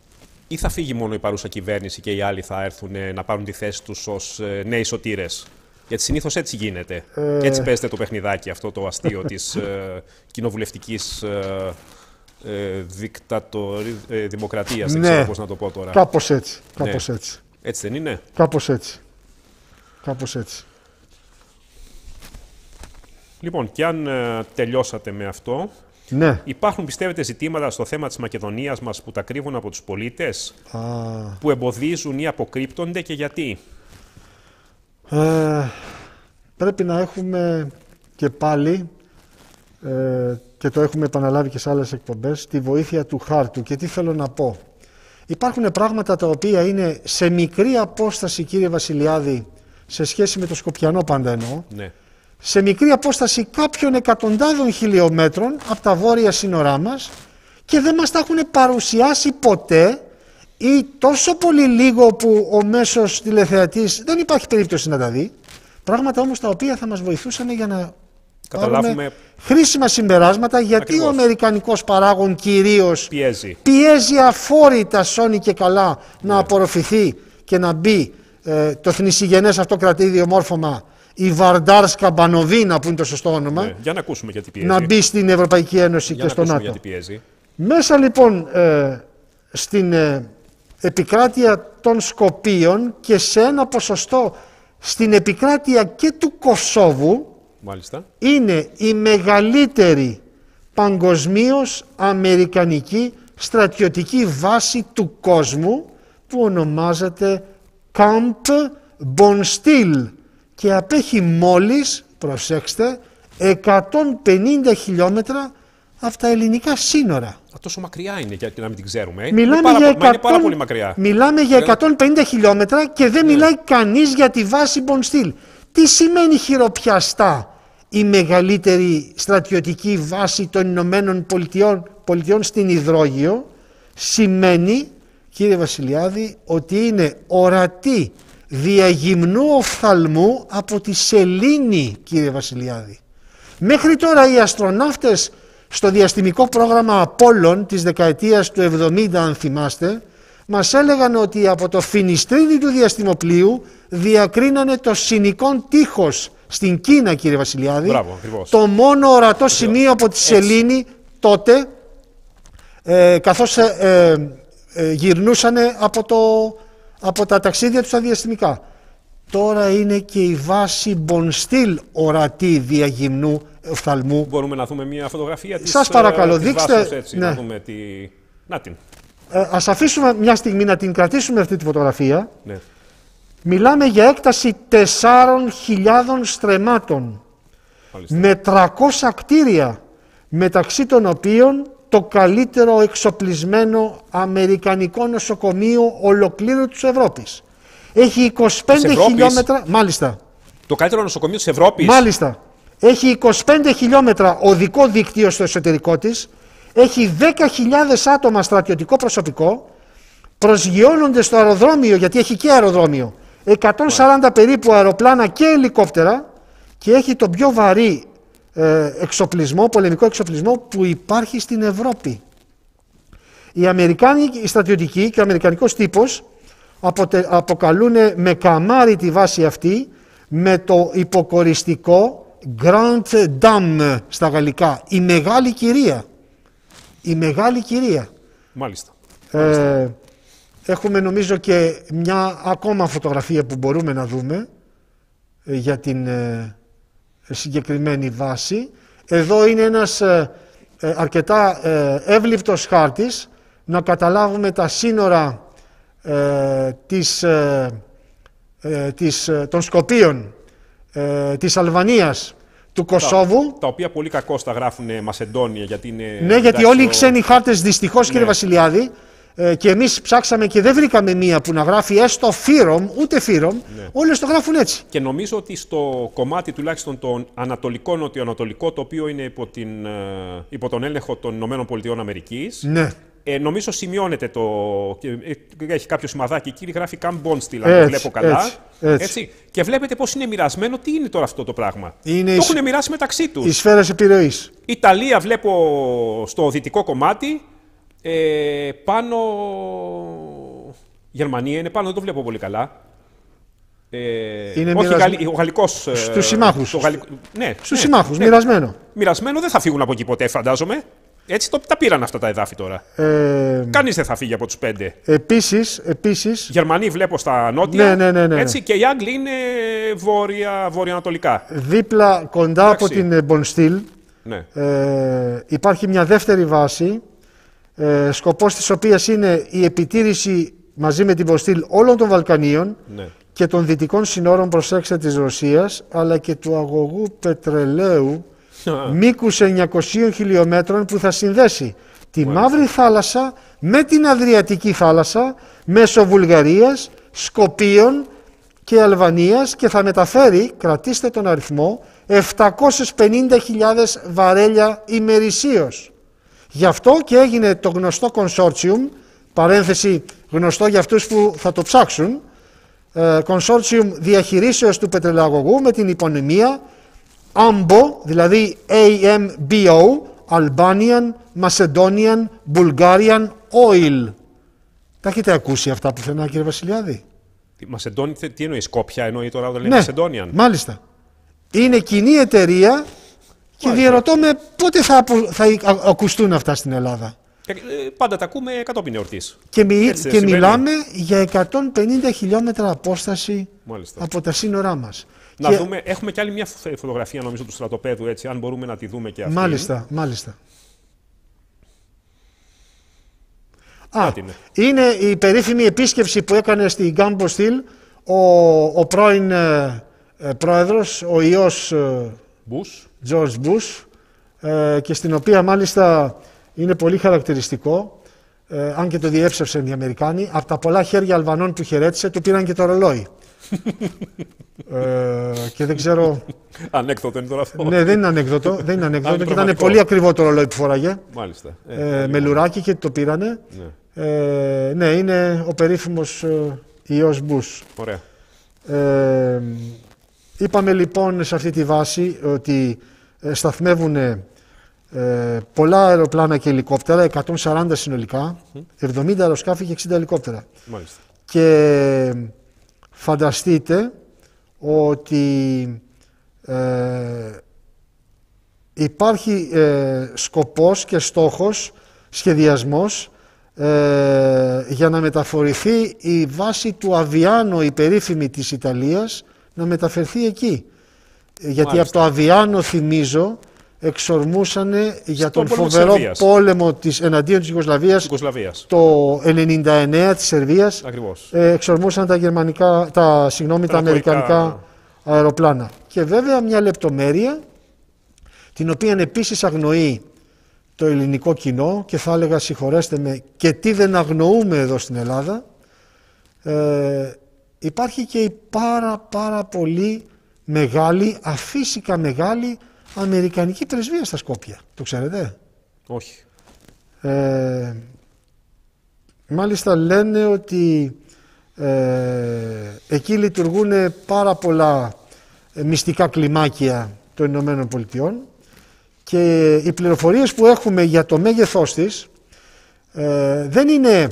Ή θα φύγει μόνο η παρούσα κυβέρνηση και οι άλλοι θα έρθουν να πάρουν τη θέση τους ως ε, νέοι σωτήρες; Γιατί συνήθως έτσι γίνεται. Ε... Και έτσι παίζεται το παιχνιδάκι αυτό το αστείο της ε, κοινοβουλευτικής ε, ε, δικτατορ... ε, δημοκρατίας. Δεν ναι. ξέρω πώς να το πω τώρα. Κάπως έτσι. Κάπως ναι. έτσι. Έτσι δεν είναι; Κάπως έτσι. Κάπως έτσι. Λοιπόν, και αν ε, τελειώσατε με αυτό, Ναι. Υπάρχουν, πιστεύετε, ζητήματα στο θέμα της Μακεδονίας μας που τα κρύβουν από τους πολίτες, Α, που εμποδίζουν ή αποκρύπτονται και γιατί; ε, πρέπει να έχουμε και πάλι ε, και το έχουμε επαναλάβει και σε άλλες εκπομπές τη βοήθεια του χάρτου και τι θέλω να πω. Υπάρχουν πράγματα τα οποία είναι σε μικρή απόσταση κύριε Βασιλιάδη σε σχέση με το Σκοπιανό πάντα εννοώ Ναι. σε μικρή απόσταση κάποιων εκατοντάδων χιλιόμετρων από τα βόρεια σύνορά μας και δεν μας τα έχουν παρουσιάσει ποτέ ή τόσο πολύ λίγο που ο μέσος τηλεθεατής δεν υπάρχει περίπτωση να τα δει. Πράγματα όμως τα οποία θα μας βοηθούσαν για να Καταλάβουμε- πάρουμε χρήσιμα συμπεράσματα γιατί Ακριβώς. ο αμερικανικός παράγων κυρίως Πιέζει. πιέζει αφόρητα σώνει και καλά να απορροφηθεί και να μπει ε, το θνησιγενές αυτό κρατήδιο μόρφωμα η Βαρντάρσκα Μπανοβίνα που είναι το σωστό όνομα Ναι. Για να ακούσουμε γιατί πιέζει. να μπει στην Ευρωπαϊκή Ένωση Για και να στο ακούσουμε ΝΑΤΟ. γιατί πιέζει. Μέσα λοιπόν ε, στην ε, επικράτεια των Σκοπίων και σε ένα ποσοστό στην επικράτεια και του Κωσόβου Μάλιστα. είναι η μεγαλύτερη παγκοσμίως αμερικανική στρατιωτική βάση του κόσμου που ονομάζεται Camp Bonstil και απέχει μόλις, προσέξτε, 150 χιλιόμετρα από τα ελληνικά σύνορα. Α, τόσο μακριά είναι για να μην την ξέρουμε. ε. Μιλάμε είναι, πάρα, για πο- μα είναι 100 πάρα πολύ μακριά. Μιλάμε για 150 χιλιόμετρα και δεν μιλάει κανείς για τη βάση Μπονστήλ. Τι σημαίνει χειροπιαστά η μεγαλύτερη στρατιωτική βάση των Ηνωμένων Πολιτειών, Πολιτειών στην Ιδρόγειο; Σημαίνει, κύριε Βασιλιάδη, ότι είναι ορατή διαγυμνού οφθαλμού από τη Σελήνη, κύριε Βασιλιάδη. Μέχρι τώρα οι αστροναύτες στο διαστημικό πρόγραμμα Απόλλων της δεκαετίας του 70 αν θυμάστε μας έλεγαν ότι από το φινιστρίδι του διαστημοπλοίου διακρίνανε το συνικών τείχος στην Κίνα κύριε Βασιλιάδη Μπράβο, ακριβώς. το μόνο ορατό σημείο από τη Σελήνη τότε ε, καθώς ε, ε, ε, γυρνούσανε από, το, από τα ταξίδια τους στα διαστημικά. Τώρα είναι και η βάση Μπονστήλ ορατή διαγυμνού οφθαλμού. Μπορούμε να δούμε μια φωτογραφία της Σας παρακαλώ, ε, της δείξτε- βάσης, έτσι, ναι. να δούμε τι... Να την. Ε, ας αφήσουμε μια στιγμή να την κρατήσουμε αυτή τη φωτογραφία. Ναι. Μιλάμε για έκταση 4.000 στρεμάτων Μάλιστα. με 300 κτίρια μεταξύ των οποίων το καλύτερο εξοπλισμένο αμερικανικό νοσοκομείο ολοκλήρου της Ευρώπης. Έχει 25 Ευρώπης; χιλιόμετρα, μάλιστα, Το καλύτερο νοσοκομείο της Ευρώπης; μάλιστα, έχει 25 χιλιόμετρα οδικό δίκτυο στο εσωτερικό της, έχει 10.000 άτομα στρατιωτικό προσωπικό, προσγειώνονται στο αεροδρόμιο, γιατί έχει και αεροδρόμιο, 140 περίπου αεροπλάνα και ελικόπτερα. Και έχει τον πιο βαρύ ε, εξοπλισμό, πολεμικό εξοπλισμό που υπάρχει στην Ευρώπη. Οι Αμερικάνοι, οι στρατιωτικοί και ο Αμερικανικός τύπος αποτε, αποκαλούν με καμάρι τη βάση αυτή με το υποκοριστικό Grand Dame στα γαλλικά, η Μεγάλη Κυρία. Η Μεγάλη Κυρία. Μάλιστα. Ε, έχουμε νομίζω και μια ακόμα φωτογραφία που μπορούμε να δούμε ε, για την ε, συγκεκριμένη βάση. Εδώ είναι ένας ε, ε, αρκετά ε, εύληπτος χάρτης να καταλάβουμε τα σύνορα ε, της, ε, ε, της, ε, των Σκοπίων, ε, της Αλβανίας, του Κωσόβου. Τα οποία πολύ κακώ τα γράφουν Μασεντόνια γιατί είναι. Ναι, γιατί εντάξει, όλοι οι ο- ξένοι χάρτες δυστυχώς, κύριε Ναι. Βασιλιάδη, ε, και εμείς ψάξαμε και δεν βρήκαμε μία που να γράφει έστω φύρομ, ούτε φύρομ. Ναι. Όλες το γράφουν έτσι. Και νομίζω ότι στο κομμάτι τουλάχιστον το ανατολικό νοτιοανατολικό, το οποίο είναι υπό, την, ε, υπό τον έλεγχο των Ηνωμένων Πολιτειών Αμερικής, Ναι. ε, νομίζω σημειώνεται το. και, ε, Έχει κάποιο σημαδάκι εκεί, γράφει Camp Bondsteel, αν το Έτσι, βλέπω καλά. έτσι, έτσι. Και βλέπετε πώς είναι μοιρασμένο. Τι είναι τώρα αυτό το πράγμα. Είναι το η σ- έχουν μοιράσει μεταξύ τους. Οι σφαίρες επιρροής. Ιταλία βλέπω στο δυτικό κομμάτι. Ε, πάνω. Γερμανία είναι πάνω, δεν το βλέπω πολύ καλά. Ε, Είναι όχι, μοιρασ- Γαλλι- ο γαλλικός... ε, Στους συμμάχους. το γαλλικ- Ναι, Στου ναι, συμμάχους, ναι. μοιρασμένο. Μοιρασμένο δεν θα φύγουν από εκεί ποτέ, φαντάζομαι. Έτσι το, τα πήραν αυτά τα εδάφη τώρα. Ε, Κανείς δεν θα φύγει από τους πέντε. επίσης, επίσης, Γερμανοί βλέπω στα νότια. Ναι, ναι, ναι, ναι, ναι. Έτσι, και οι Άγγλοι είναι βόρεια, βορειοανατολικά. δίπλα κοντά από Εντάξει. την ε, Μπονστήλ Ναι. Ε, υπάρχει μια δεύτερη βάση, ε, σκοπός της οποίας είναι η επιτήρηση μαζί με την Βοστήλ όλων των Βαλκανίων ναι. και των δυτικών συνόρων προσέξτε της Ρωσίας, αλλά και του αγωγού πετρελαίου <laughs> μήκους 900 χιλιόμετρων που θα συνδέσει τη Μαύρη Θάλασσα με την Αδριατική Θάλασσα μέσω Βουλγαρίας, Σκοπίων και Αλβανίας και θα μεταφέρει, κρατήστε τον αριθμό, 750.000 βαρέλια ημερησίως. Γι' αυτό και έγινε το γνωστό consortium, παρένθεση γνωστό για αυτούς που θα το ψάξουν, ε, consortium διαχειρίσεως του πετρελαγωγού με την υπονομία AMBO, δηλαδή AMBO, Albanian, Macedonian, Bulgarian Oil. Τα έχετε ακούσει αυτά που πουθενά κύριε Βασιλιάδη; Μασεντόνι, τι εννοείς, Σκόπια εννοεί τώρα όταν λέει Ναι, Μασεντόνιαν. μάλιστα. Είναι κοινή εταιρεία και Μάλιστα. διαρωτώ με πότε θα, απο- θα α- ακουστούν αυτά στην Ελλάδα. Ε, ε, πάντα τα ακούμε κατόπιν εορτής. Και, μι- Έτσι δεν και συμβαίνει; μιλάμε για 150 χιλιόμετρα απόσταση Μάλιστα. από τα σύνορά μας. Να Και- δούμε, έχουμε και άλλη μια φω- φωτογραφία νομίζω του στρατοπέδου, έτσι, αν μπορούμε να τη δούμε και αυτή. Μάλιστα, μάλιστα. Α, Κάτι είναι. είναι η περίφημη επίσκεψη που έκανε στην Γκάμπο Στυλ ο, ο πρώην ε, ε, πρόεδρος, ο ιός ε, Μπούς. George Bush ε, και στην οποία μάλιστα είναι πολύ χαρακτηριστικό ε, αν και το διέψευσαν οι Αμερικάνοι από τα πολλά χέρια Αλβανών που χαιρέτησε του πήραν και το ρολόι <laughs> ε, και δεν ξέρω Ανέκδοτο είναι τώρα αυτό. ναι δεν είναι ανεκδοτό δεν είναι ανεκδοτό και ήταν πραγματικό. πολύ ακριβό το ρολόι που φοράγε Μάλιστα. ε, με λουράκι και το πήρανε Ναι. ε, ναι είναι ο περίφημος ε, ιός Bush Ωραία. ε, είπαμε λοιπόν σε αυτή τη βάση ότι ε, σταθμεύουν ε, πολλά αεροπλάνα και ελικόπτερα, 140 συνολικά, 70 αεροσκάφη και 60 ελικόπτερα. Μάλιστα. Και φανταστείτε ότι ε, υπάρχει ε, σκοπός και στόχος, σχεδιασμός ε, για να μεταφορηθεί η βάση του Αβιάνο η περίφημη της Ιταλίας να μεταφερθεί εκεί. Ε, Γιατί Μάλιστα. από το Αβιάνο θυμίζω εξορμούσαν για τον πόλεμο της φοβερό Σερβίας. πόλεμο της εναντίον της Ιουγκοσλαβίας Ιουγκοσλαβία. το 99 της Σερβίας Ακριβώς. ε, εξορμούσαν τα, γερμανικά, τα, συγγνώμη, τα Ανατολικά. αμερικανικά αεροπλάνα. Και βέβαια μια λεπτομέρεια την οποία επίσης αγνοεί το ελληνικό κοινό και θα έλεγα συγχωρέστε με και τι δεν αγνοούμε εδώ στην Ελλάδα ε, υπάρχει και η πάρα πάρα πολύ μεγάλη, αφύσικα μεγάλη αμερικανική πρεσβεία στα Σκόπια. Το ξέρετε; Όχι. Ε, μάλιστα λένε ότι ε, εκεί λειτουργούν πάρα πολλά ε, μυστικά κλιμάκια των Ηνωμένων Πολιτειών και οι πληροφορίες που έχουμε για το μέγεθός της ε, δεν είναι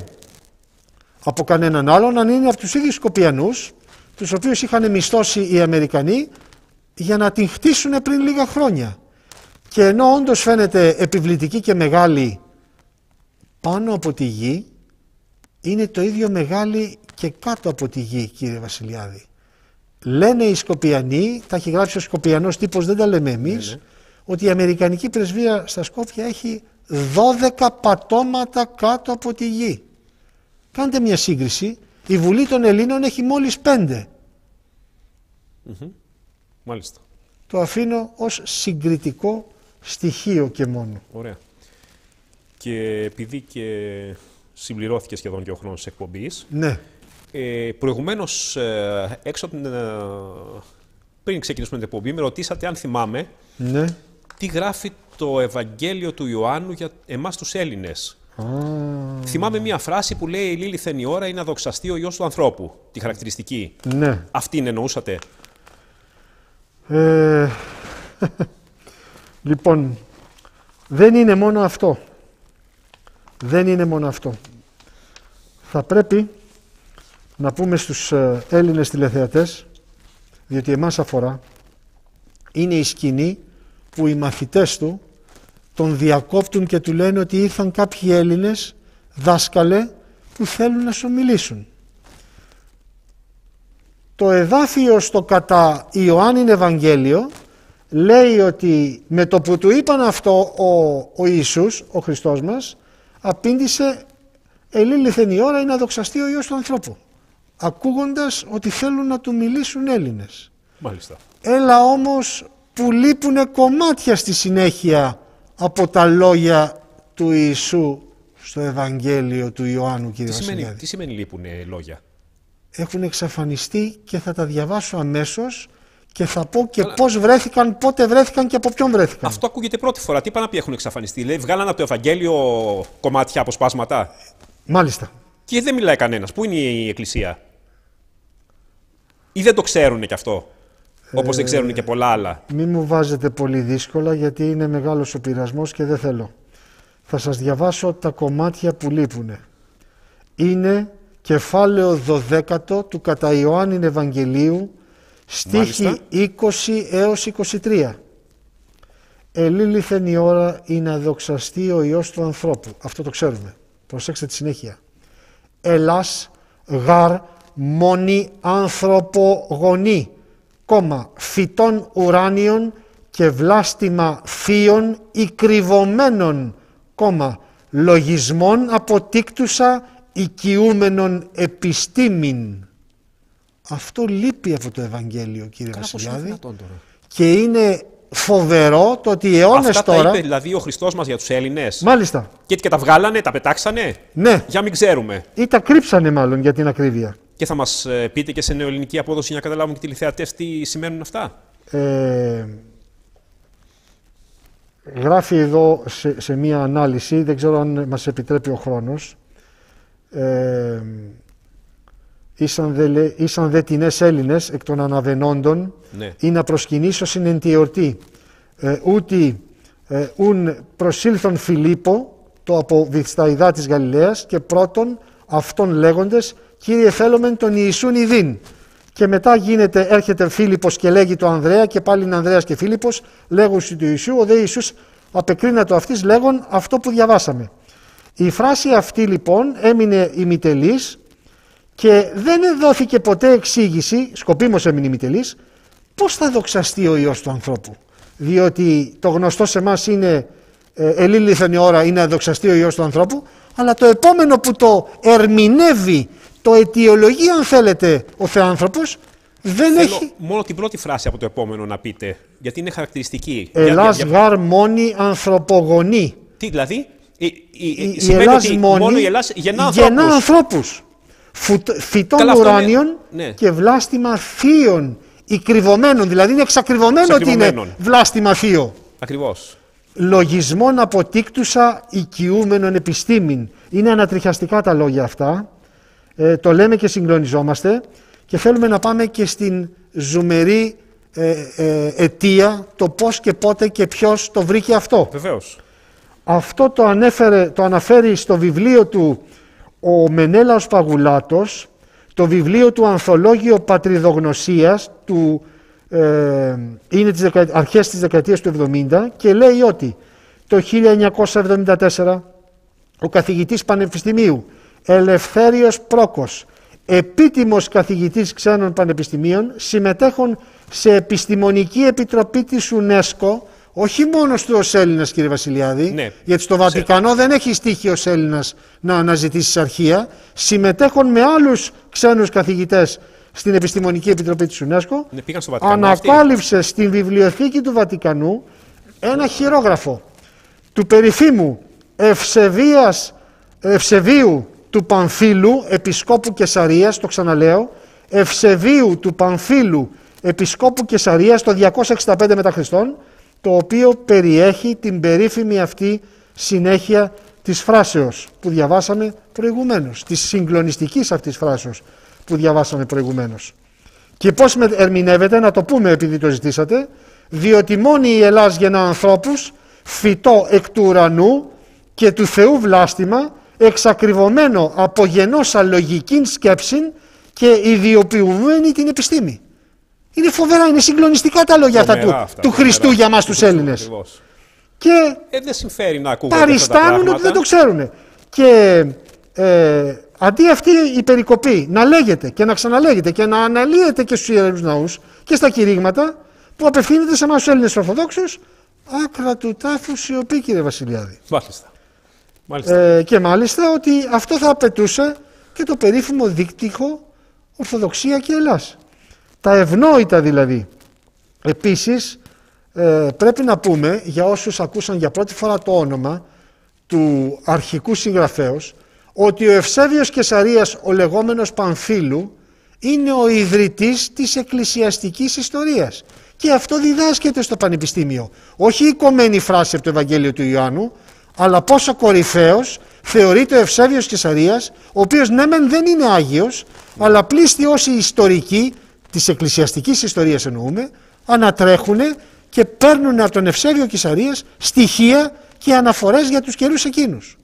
από κανέναν άλλον, αν είναι από τους ίδιους Σκοπιανούς, τους οποίους είχαν μισθώσει οι Αμερικανοί για να την χτίσουν πριν λίγα χρόνια. Και ενώ όντως φαίνεται επιβλητική και μεγάλη πάνω από τη γη, είναι το ίδιο μεγάλη και κάτω από τη γη, κύριε Βασιλιάδη. Λένε οι Σκοπιανοί, τα έχει γράψει ο Σκοπιανός τύπος, δεν τα λέμε εμείς, ότι η Αμερικανική πρεσβεία στα Σκόπια έχει 12 πατώματα κάτω από τη γη. Κάντε μια σύγκριση, η Βουλή των Ελλήνων έχει μόλις 5. Μάλιστα. Το αφήνω ως συγκριτικό στοιχείο και μόνο. Ωραία. Και επειδή και συμπληρώθηκε σχεδόν και ο χρόνος της εκπομπής, Ναι, ε, προηγουμένως ε, έξω από την, ε, πριν ξεκινήσουμε την εκπομπή, με ρωτήσατε αν θυμάμαι ναι. τι γράφει το Ευαγγέλιο του Ιωάννου για εμάς τους Έλληνες. Α, Θυμάμαι μία φράση που λέει «Η λίληθεν η ώρα είναι να δοξαστεί ο Υιός του ανθρώπου». Τη χαρακτηριστική. ναι. Αυτήν εννοούσατε. Ε, <laughs> λοιπόν, δεν είναι μόνο αυτό. Δεν είναι μόνο αυτό. Θα πρέπει να πούμε στους ε, Έλληνες τηλεθεατές, διότι εμάς αφορά, είναι η σκηνή που οι μαθητές του τον διακόπτουν και του λένε ότι ήρθαν κάποιοι Έλληνες δάσκαλε που θέλουν να σου μιλήσουν. Το εδάφιο στο κατά Ιωάννην Ευαγγέλιο λέει ότι με το που του είπαν αυτό ο, ο Ιησούς, ο Χριστός μας, απήντησε «Ελήληθεν η ώρα είναι να δοξαστεί ο Υιός του ανθρώπου» ακούγοντας ότι θέλουν να του μιλήσουν Έλληνες. Μάλιστα. Έλα όμως που λείπουν κομμάτια στη συνέχεια από τα λόγια του Ιησού στο Ευαγγέλιο του Ιωάννου κύριε Τι σημαίνει, Βασιλιάδη. τι σημαίνει λείπουν λόγια; Έχουν εξαφανιστεί και θα τα διαβάσω αμέσως και θα πω και πώς βρέθηκαν, πότε βρέθηκαν και από ποιον βρέθηκαν. Αυτό ακούγεται πρώτη φορά. Τι πάνε να πει έχουν εξαφανιστεί; Λέει, βγάλανε από το Ευαγγέλιο κομμάτια αποσπάσματα; Μάλιστα. Και δεν μιλάει κανένας. Πού είναι η Εκκλησία; Ή δεν το ξέρουν κι αυτό; Όπως δεν ξέρουν και πολλά άλλα. Μην μου βάζετε πολύ δύσκολα γιατί είναι μεγάλος ο πειρασμός και δεν θέλω. Θα σας διαβάσω τα κομμάτια που λείπουν. Είναι κεφάλαιο 12 του κατά Ιωάννην Ευαγγελίου στίχη 20 έως 23. Ελήληθεν η ώρα ή να δοξαστεί ο Υιός του ανθρώπου. Αυτό το ξέρουμε. Προσέξτε τη συνέχεια. Ελλάς γαρ μόνοι ανθρωπογονή, κόμμα, φυτών ουράνιων και βλάστημα θείων οικριβωμένων, κόμμα, λογισμών αποτίκτουσα οικιούμενων επιστήμην. Αυτό λείπει από το Ευαγγέλιο κύριε Καλά, πώς είναι Βασιλιάδη δυνατόν τώρα. και είναι φοβερό το ότι αιώνες Αυτά τώρα... τα είπε δηλαδή ο Χριστός μας για τους Έλληνες. Μάλιστα, Και, και τα βγάλανε, τα πετάξανε; ναι, Για μην ξέρουμε. ή τα κρύψανε μάλλον για την ακρίβεια. Και θα μας πείτε και σε νεοελληνική απόδοση για να καταλάβουν και οι τηλεθεατέ τι σημαίνουν αυτά. Ε, γράφει εδώ σε, σε μία ανάλυση, δεν ξέρω αν μας επιτρέπει ο χρόνος, ε, ήσαν δε, λέ- ήσαν δε τινές Έλληνες εκ των αναβενόντων Ναι. ή να προσκυνήσωσιν εν τη εορτή. Ε, ούτι ε, ουν προσήλθον Φιλίππο, το από Βυθσταϊδά της Γαλιλαίας και πρώτον αυτόν λέγοντες «Κύριε θέλομεν τον Ιησούν ειδήν». Και μετά γίνεται, έρχεται Φίλιππος και λέγει το Ανδρέα και πάλι είναι Ανδρέας και Φίλιππος λέγουν του Ιησού, ο δε Ιησούς απεκρίνατο αυτής λέγον αυτό που διαβάσαμε. Η φράση αυτή λοιπόν έμεινε ημιτελής και δεν δόθηκε ποτέ εξήγηση, σκοπίμως έμεινε ημιτελής, πώς θα δοξαστεί ο Υιός του ανθρώπου. Διότι το γνωστό σε εμάς είναι ε, ελήληθεν η ώρα είναι να δοξαστεί ο Υιός του ανθρώπου, αλλά το επόμενο που το ερμηνεύει, το αιτιολογεί αν θέλετε ο Θεάνθρωπος, δεν Θέλω έχει... μόνο την πρώτη φράση από το επόμενο να πείτε, γιατί είναι χαρακτηριστική. Για- Ελλάς για- για- γάρ μόνη ανθρωπογονή. Τι δηλαδή, η, η, Η, η σημαίνει Ελλάς ότι μόνη μόνο η Ελλάς γεννά γεννά ανθρώπους. ανθρώπους. Φουτ- Φυτών Καλά, αυτό είναι- ουράνιων ναι. και βλάστημα θείων, οικριβωμένων. Δηλαδή είναι εξακριβωμένο ότι είναι Εξακριβωμένων. βλάστημα θείο. Ακριβώς. Λογισμών αποτίκτουσα οικειούμενων επιστήμην. Είναι ανατριχιαστικά τα λόγια αυτά. Ε, το λέμε και συγκλονιζόμαστε και θέλουμε να πάμε και στην ζουμερή ε, ε, αιτία το πώς και πότε και ποιος το βρήκε αυτό. Βεβαίως. Αυτό το, ανέφερε, το αναφέρει στο βιβλίο του ο Μενέλαος Παγουλάτος, το βιβλίο του Ανθολόγιο Πατριδογνωσίας, του, ε, είναι τις δεκα, αρχές της δεκαετίας του 70 και λέει ότι το 1974 ο καθηγητής Πανεπιστημίου Ελευθέριος Πρόκος, επίτιμος καθηγητής ξένων πανεπιστημίων, συμμετέχουν σε επιστημονική επιτροπή της UNESCO, όχι μόνο του ως Έλληνας κύριε Βασιλιάδη, Ναι. γιατί στο Βατικανό δεν έχει στοιχεί ως Έλληνας να αναζητήσει αρχεία, συμμετέχουν με άλλους ξένους καθηγητές στην Επιστημονική Επιτροπή της UNESCO, Ναι, πήγαν στο Βατικανό αυτοί. ανακάλυψε στην βιβλιοθήκη του Βατικανού ένα χειρόγραφο του περιφήμου Ευσεβίας, Ευσεβίου του Πανφίλου, επισκόπου Κεσαρίας, το ξαναλέω, Ευσεβίου του Πανφίλου, επισκόπου Κεσαρίας, το 265 μετά Χριστόν, το οποίο περιέχει την περίφημη αυτή συνέχεια της φράσεως που διαβάσαμε προηγουμένως, της συγκλονιστικής αυτής φράσεως που διαβάσαμε προηγουμένως. Και πώς με ερμηνεύεται, να το πούμε επειδή το ζητήσατε, διότι μόνη η Ελλάς γεννά ανθρώπους, φυτό εκ του ουρανού και του Θεού βλάστημα, εξακριβωμένο από γενόσα λογική σκέψης και ιδιοποιουμένη την επιστήμη. Είναι φοβερά, είναι συγκλονιστικά τα λόγια αυτά του, Φοβερά αυτά, του φοβερά. Χριστού για μας Τους τους Χριστού, Έλληνες. ακριβώς. Και Ε, δεν συμφέρει να ακούγονται αυτά τα παριστάνουν ότι πράγματα. δεν το ξέρουν. Και ε, αντί αυτή η περικοπή να λέγεται και να ξαναλέγεται και να αναλύεται και στους ιερούς ναούς και στα κηρύγματα, που απευθύνεται σε εμάς τους Έλληνες Ορθοδόξους, άκρα του τάφου σιωπή, κύριε Βασιλιάδη. Μάλιστα. Μάλιστα. Ε, και μάλιστα ότι αυτό θα απαιτούσε και το περίφημο δίκτυχο Ορθοδοξία και Ελλάς. Τα ευνόητα δηλαδή. Επίσης ε, πρέπει να πούμε για όσους ακούσαν για πρώτη φορά το όνομα του αρχικού συγγραφέως ότι ο Ευσέβιος Κεσαρίας ο λεγόμενος Πανφίλου είναι ο ιδρυτής της εκκλησιαστικής ιστορίας και αυτό διδάσκεται στο Πανεπιστήμιο. Όχι η κομμένη φράση από το Ευαγγέλιο του Ιωάννου αλλά πόσο κορυφαίος θεωρείται ο Ευσέβιος Κεσαρίας ο οποίος ναι μεν δεν είναι Άγιος αλλά πλήστη όσοι ιστορικοί της εκκλησιαστικής ιστορίας εννοούμε ανατρέχουν και παίρνουν από τον Ευσέβιο Κεσαρίας στοιχεία και αναφορές για τους καιρούς εκείνους.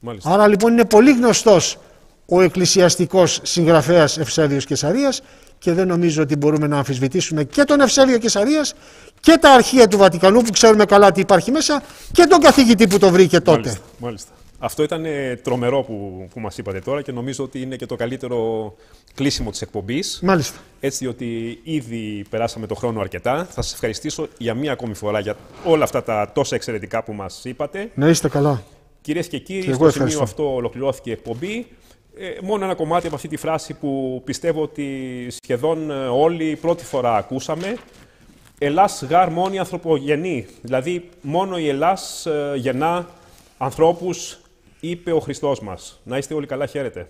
Μάλιστα. Άρα λοιπόν είναι πολύ γνωστός ο εκκλησιαστικός συγγραφέας Ευσέβιος Κεσαρίας και δεν νομίζω ότι μπορούμε να αμφισβητήσουμε και τον Ευσέβιο Κεσαρίας και τα αρχεία του Βατικανού που ξέρουμε καλά τι υπάρχει μέσα και τον καθηγητή που το βρήκε τότε. Μάλιστα. Μάλιστα. Αυτό ήταν ε, τρομερό που, που μας είπατε τώρα και νομίζω ότι είναι και το καλύτερο κλείσιμο της εκπομπής. Μάλιστα. Έτσι, διότι ήδη περάσαμε το χρόνο αρκετά. Θα σας ευχαριστήσω για μία ακόμη φορά για όλα αυτά τα τόσα εξαιρετικά που μας είπατε. Να είστε καλά. Κυρίες και κύριοι, Και εγώ στο σημείο ευχαριστώ. αυτό ολοκληρώθηκε η εκπομπή. Ε, μόνο ένα κομμάτι από αυτή τη φράση που πιστεύω ότι σχεδόν ε, όλοι πρώτη φορά ακούσαμε. Ελλάς γάρ μόνη ανθρωπογενή. Δηλαδή, μόνο η Ελλάς ε, γεννά ανθρώπους, είπε ο Χριστός μας. Να είστε όλοι καλά, χαίρετε.